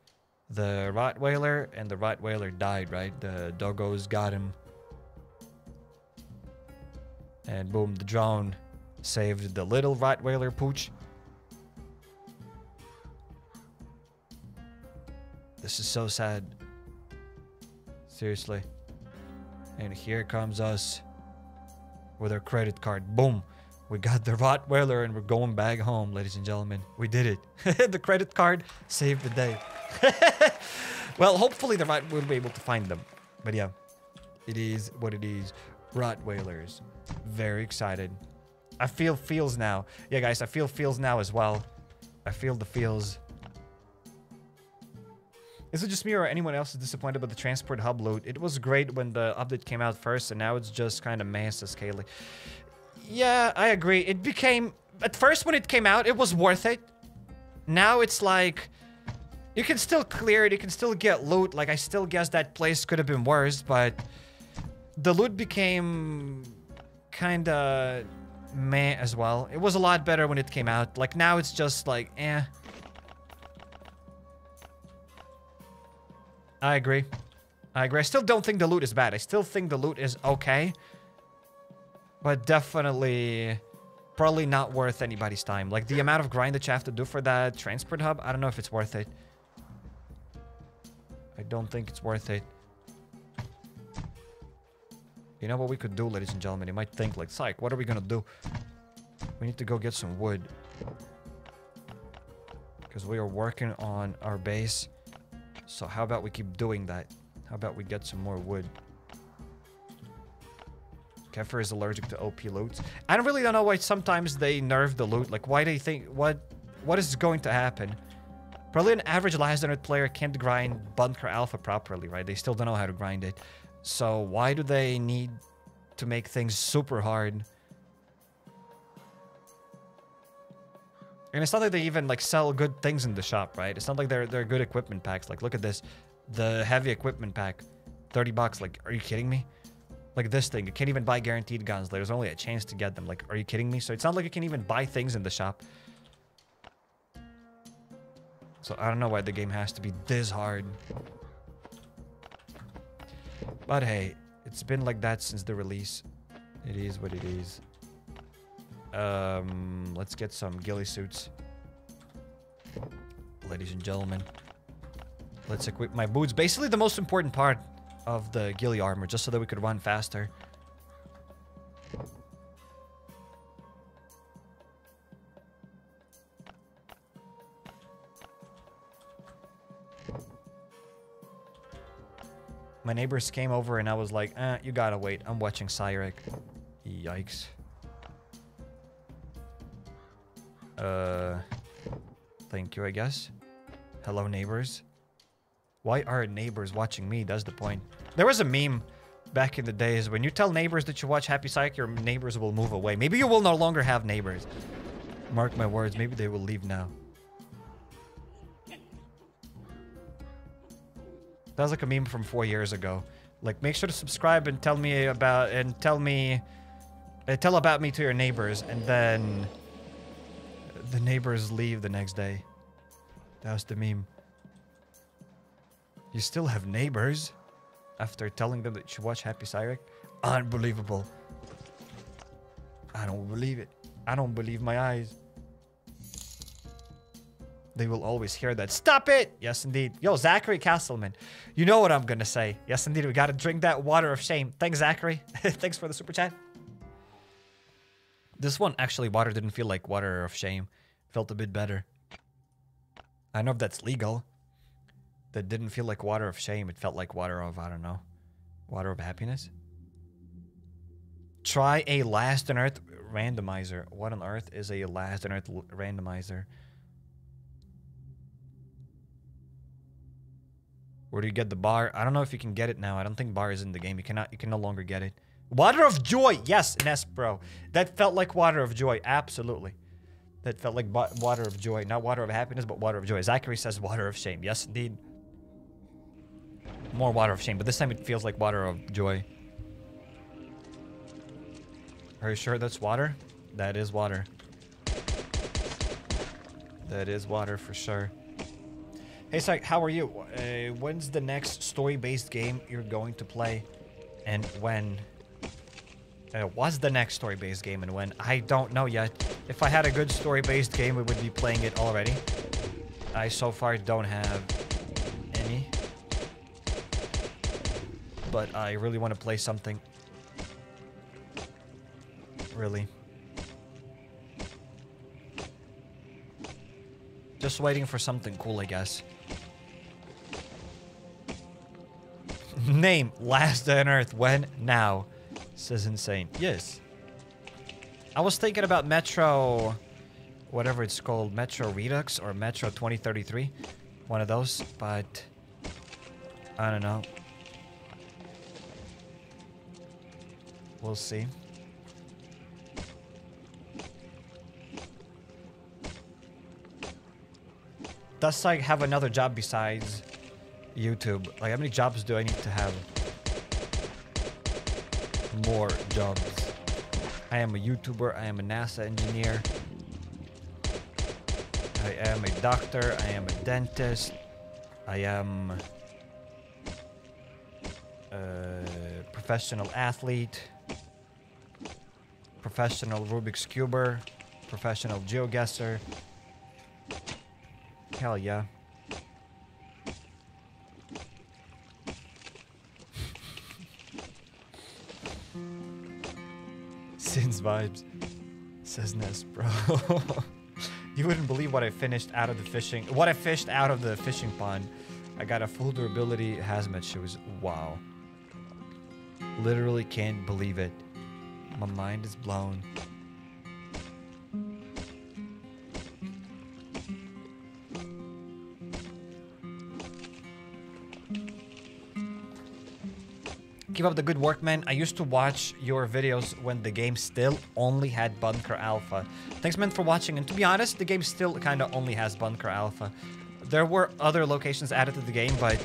the Rottweiler, and the Rottweiler died, right? The doggos got him. And boom, the drone saved the little Rottweiler pooch. This is so sad. Seriously. And here comes us with our credit card. Boom. We got the Rottweiler and we're going back home, ladies and gentlemen. We did it. the credit card saved the day. well, hopefully the Rott will be able to find them. But yeah, it is what it is. Rottweilers. Very excited. I feel feels now. Yeah, guys, I feel feels now as well. I feel the feels. Is it just me or anyone else is disappointed about the transport hub loot? It was great when the update came out first, and now it's just kind of mess as scaling. Yeah, I agree. It became... At first, when it came out, it was worth it. Now it's like... You can still clear it. You can still get loot. Like, I still guess that place could have been worse, but... The loot became... Kinda... Meh as well. It was a lot better when it came out. Like, now it's just like, eh. I agree. I agree. I still don't think the loot is bad. I still think the loot is okay. But definitely probably not worth anybody's time. Like the amount of grind that you have to do for that transport hub, I don't know if it's worth it. I don't think it's worth it. You know what we could do, ladies and gentlemen? You might think like, psych, what are we gonna do? We need to go get some wood. Because we are working on our base. So how about we keep doing that? How about we get some more wood? Kefir is allergic to OP loot. I don't really don't know why sometimes they nerf the loot. Like, why do you think... What What is going to happen? Probably an average last hundred player can't grind Bunker Alfa properly, right? They still don't know how to grind it. So why do they need to make things super hard? And it's not like they even like sell good things in the shop, right? It's not like they're they're good equipment packs. Like look at this, the heavy equipment pack, 30 bucks. Like, are you kidding me? Like this thing, you can't even buy guaranteed guns. There's only a chance to get them. Like, are you kidding me? So it's not like you can even buy things in the shop. So I don't know why the game has to be this hard. But hey, it's been like that since the release. It is what it is. Um, let's get some ghillie suits. Ladies and gentlemen. Let's equip my boots. Basically the most important part of the ghillie armor, just so that we could run faster. My neighbors came over and I was like, eh, you gotta wait. I'm watching Cairek. Yikes. Uh, thank you, I guess. Hello, neighbors. Why are neighbors watching me? That's the point. There was a meme back in the days when you tell neighbors that you watch Happy Psych, your neighbors will move away. Maybe you will no longer have neighbors. Mark my words, maybe they will leave now. That was like a meme from four years ago. Like, make sure to subscribe and tell me about and tell me, uh, tell about me to your neighbors, and then the neighbors leave the next day. That was the meme. You still have neighbors after telling them that you should watch HappyCairek? Unbelievable. I don't believe it. I don't believe my eyes. They will always hear that. Stop it! Yes, indeed. Yo, Zachary Castleman. You know what I'm gonna say. Yes, indeed. We gotta drink that water of shame. Thanks, Zachary. Thanks for the super chat. This one, actually, water didn't feel like water of shame. Felt a bit better. I know if that's legal. That didn't feel like water of shame. It felt like water of, I don't know, water of happiness. Try a last on earth randomizer. What on earth is a last on earth randomizer? Where do you get the bar? I don't know if you can get it now. I don't think bar is in the game. You cannot. You can no longer get it. Water of joy. Yes, Ness, bro. That felt like water of joy. Absolutely. That felt like water of joy. Not water of happiness, but water of joy. Zachary says water of shame. Yes, indeed. More water of shame, but this time it feels like water of joy. Are you sure that's water? That is water. That is water for sure. Hey, Syke, how are you? Uh, when's the next story-based game you're going to play? And when? Uh, what's the next story-based game and when? I don't know yet. If I had a good story-based game, we would be playing it already. I so far don't have But I really want to play something. Really. Just waiting for something cool, I guess. Name Last Day on Earth. When? Now. Says insane. Yes. I was thinking about Metro, whatever it's called, Metro Redux or Metro 2033. One of those, but I don't know. We'll see. Does I have another job besides YouTube? Like, how many jobs do I need to have? More jobs. I am a YouTuber. I am a NASA engineer. I am a doctor. I am a dentist. I am a professional athlete. Professional Rubik's Cuber. Professional geoguesser. Hell yeah. Sins vibes. Says Ness, bro. you wouldn't believe what I finished out of the fishing. What I fished out of the fishing pond. I got a full durability hazmat shoes. Wow. Literally can't believe it. My mind is blown. Keep up the good work, man. I used to watch your videos when the game still only had Bunker Alfa. Thanks, man, for watching. And to be honest, the game still kind of only has Bunker Alfa. There were other locations added to the game, but...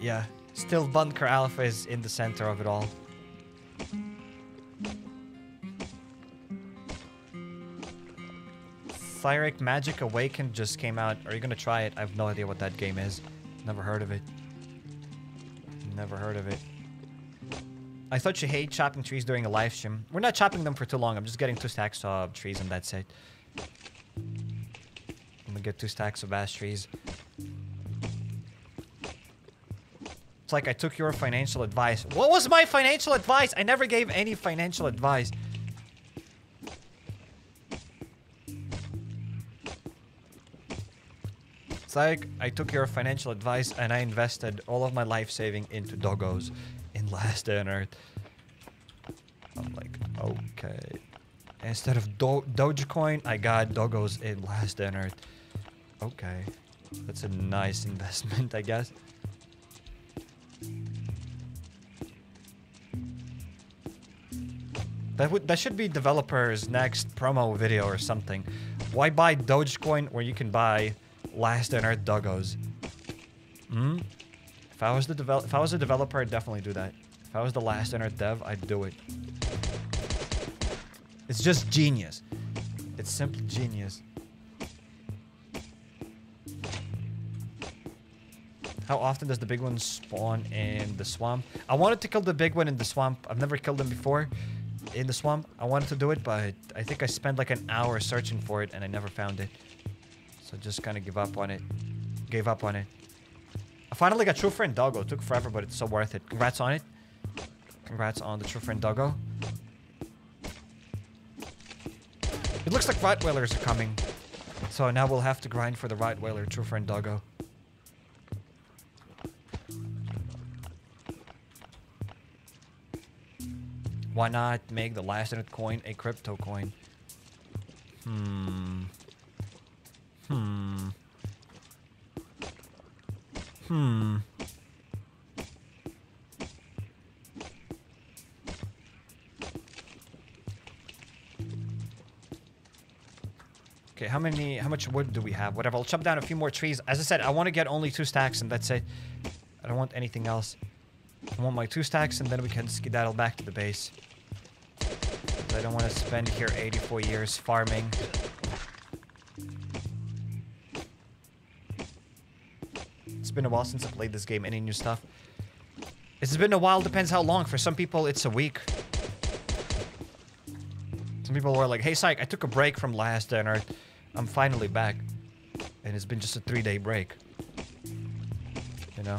Yeah, still Bunker Alfa is in the center of it all. Thyric Magic Awakened just came out. Are you gonna try it? I have no idea what that game is. Never heard of it. Never heard of it. I thought you hate chopping trees during a live stream. We're not chopping them for too long. I'm just getting two stacks of trees and that's it. I'm gonna get two stacks of ash trees. It's like I took your financial advice. What was my financial advice? I never gave any financial advice. It's like I took your financial advice and I invested all of my life saving into doggos in Last Day on Earth. I'm like, okay. Instead of Do Dogecoin, I got doggos in Last Day on Earth. Okay. That's a nice investment, I guess. That would that should be developers' next promo video or something. Why buy Dogecoin where you can buy Last in Earth doggos? Hmm. If I was the develop, if I was a developer, I'd definitely do that. If I was the Last in Earth dev, I'd do it. It's just genius. It's simply genius. How often does the big one spawn in the swamp? I wanted to kill the big one in the swamp. I've never killed them before in the swamp. I wanted to do it, but I think I spent like an hour searching for it and I never found it. So just kind of give up on it. Gave up on it. I finally got True Friend Doggo. It took forever, but it's so worth it. Congrats on it. Congrats on the True Friend Doggo. It looks like Rottweilers are coming. So now we'll have to grind for the Rottweiler True Friend Doggo. Why not make the last Earth coin a crypto coin? Hmm. Hmm. Hmm. Okay, how many, how much wood do we have? Whatever, I'll chop down a few more trees. As I said, I want to get only two stacks and that's it. I don't want anything else. I want my two stacks and then we can skedaddle back to the base. I don't want to spend here 84 years farming. Been a while since I played this game. Any new stuff? It's been a while, depends how long. For some people, it's a week. Some people were like, hey, Psych, I took a break from last dinner. I'm finally back. And it's been just a three-day break. You know?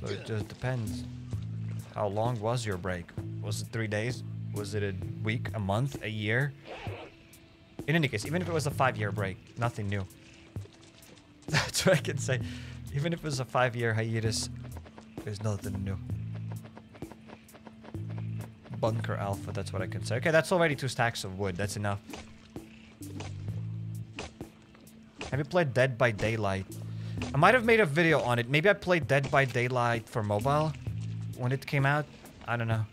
So it just depends. How long was your break? Was it three days? Was it a week, a month, a year? In any case, even if it was a five-year break, nothing new. That's what I can say. Even if it was a five-year hiatus, there's nothing new. Bunker Alfa, that's what I can say. Okay, that's already two stacks of wood. That's enough. Have you played Dead by Daylight? I might have made a video on it. Maybe I played Dead by Daylight for mobile when it came out. I don't know.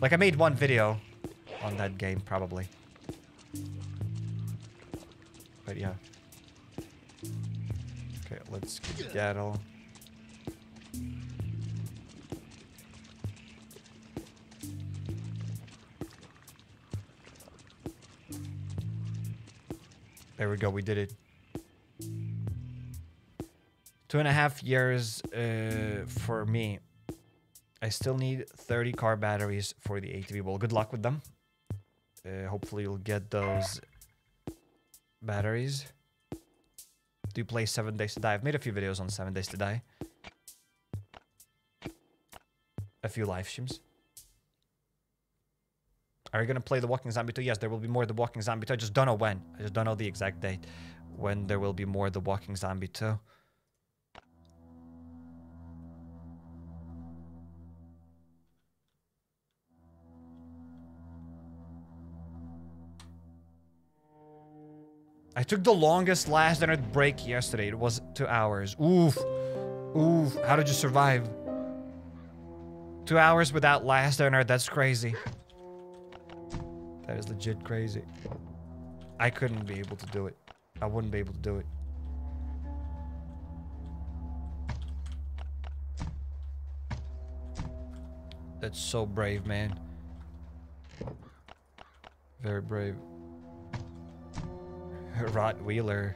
Like, I made one video on that game, probably. But yeah. Let's skedaddle. There we go, we did it. Two and a half years uh, for me. I still need 30 car batteries for the ATV. Well, good luck with them. Uh, hopefully you'll get those batteries. Do you play 7 Days to Die? I've made a few videos on 7 Days to Die. A few live streams. Are you going to play The Walking Zombie 2? Yes, there will be more The Walking Zombie 2. I just don't know when. I just don't know the exact date when there will be more The Walking Zombie 2. I took the longest last dinner break yesterday. It was two hours. Oof. Oof. how did you survive? Two hours without last dinner, that's crazy. That is legit crazy. I couldn't be able to do it. I wouldn't be able to do it. That's so brave, man. Very brave. Rottweiler.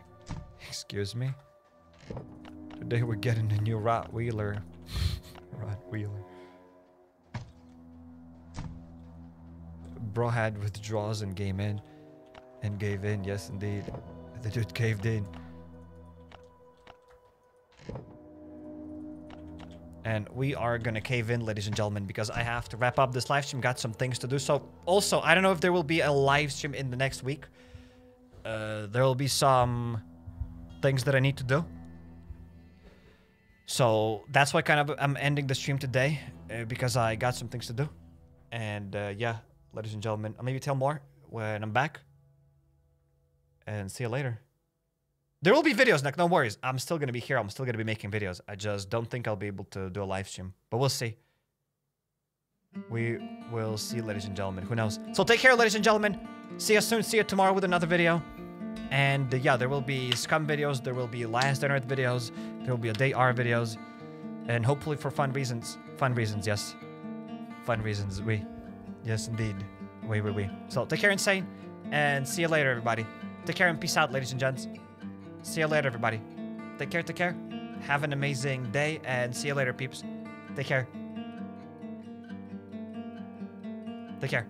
Excuse me? Today we're getting a new Rottweiler. Rottweiler. Bro had withdraws and came in. And gave in, yes indeed. The dude caved in. And we are gonna cave in, ladies and gentlemen, because I have to wrap up this live stream. Got some things to do. So, also, I don't know if there will be a live stream in the next week. Uh, there will be some things that I need to do. So that's why kind of I'm ending the stream today uh, because I got some things to do. And uh, yeah, ladies and gentlemen, I'll maybe tell more when I'm back. And see you later. There will be videos, Nick. No worries. I'm still gonna be here. I'm still gonna be making videos. I just don't think I'll be able to do a live stream, but we'll see. We will see, ladies and gentlemen. Who knows? So take care, ladies and gentlemen. See you soon. See you tomorrow with another video. And uh, yeah, there will be scum videos. There will be last earth videos. There will be a day R videos, and hopefully for fun reasons. Fun reasons, yes. Fun reasons. We, yes, indeed. We, we, we. So take care, insane, and see you later, everybody. Take care and peace out, ladies and gents. See you later, everybody. Take care, take care. Have an amazing day, and see you later, peeps. Take care. Take care.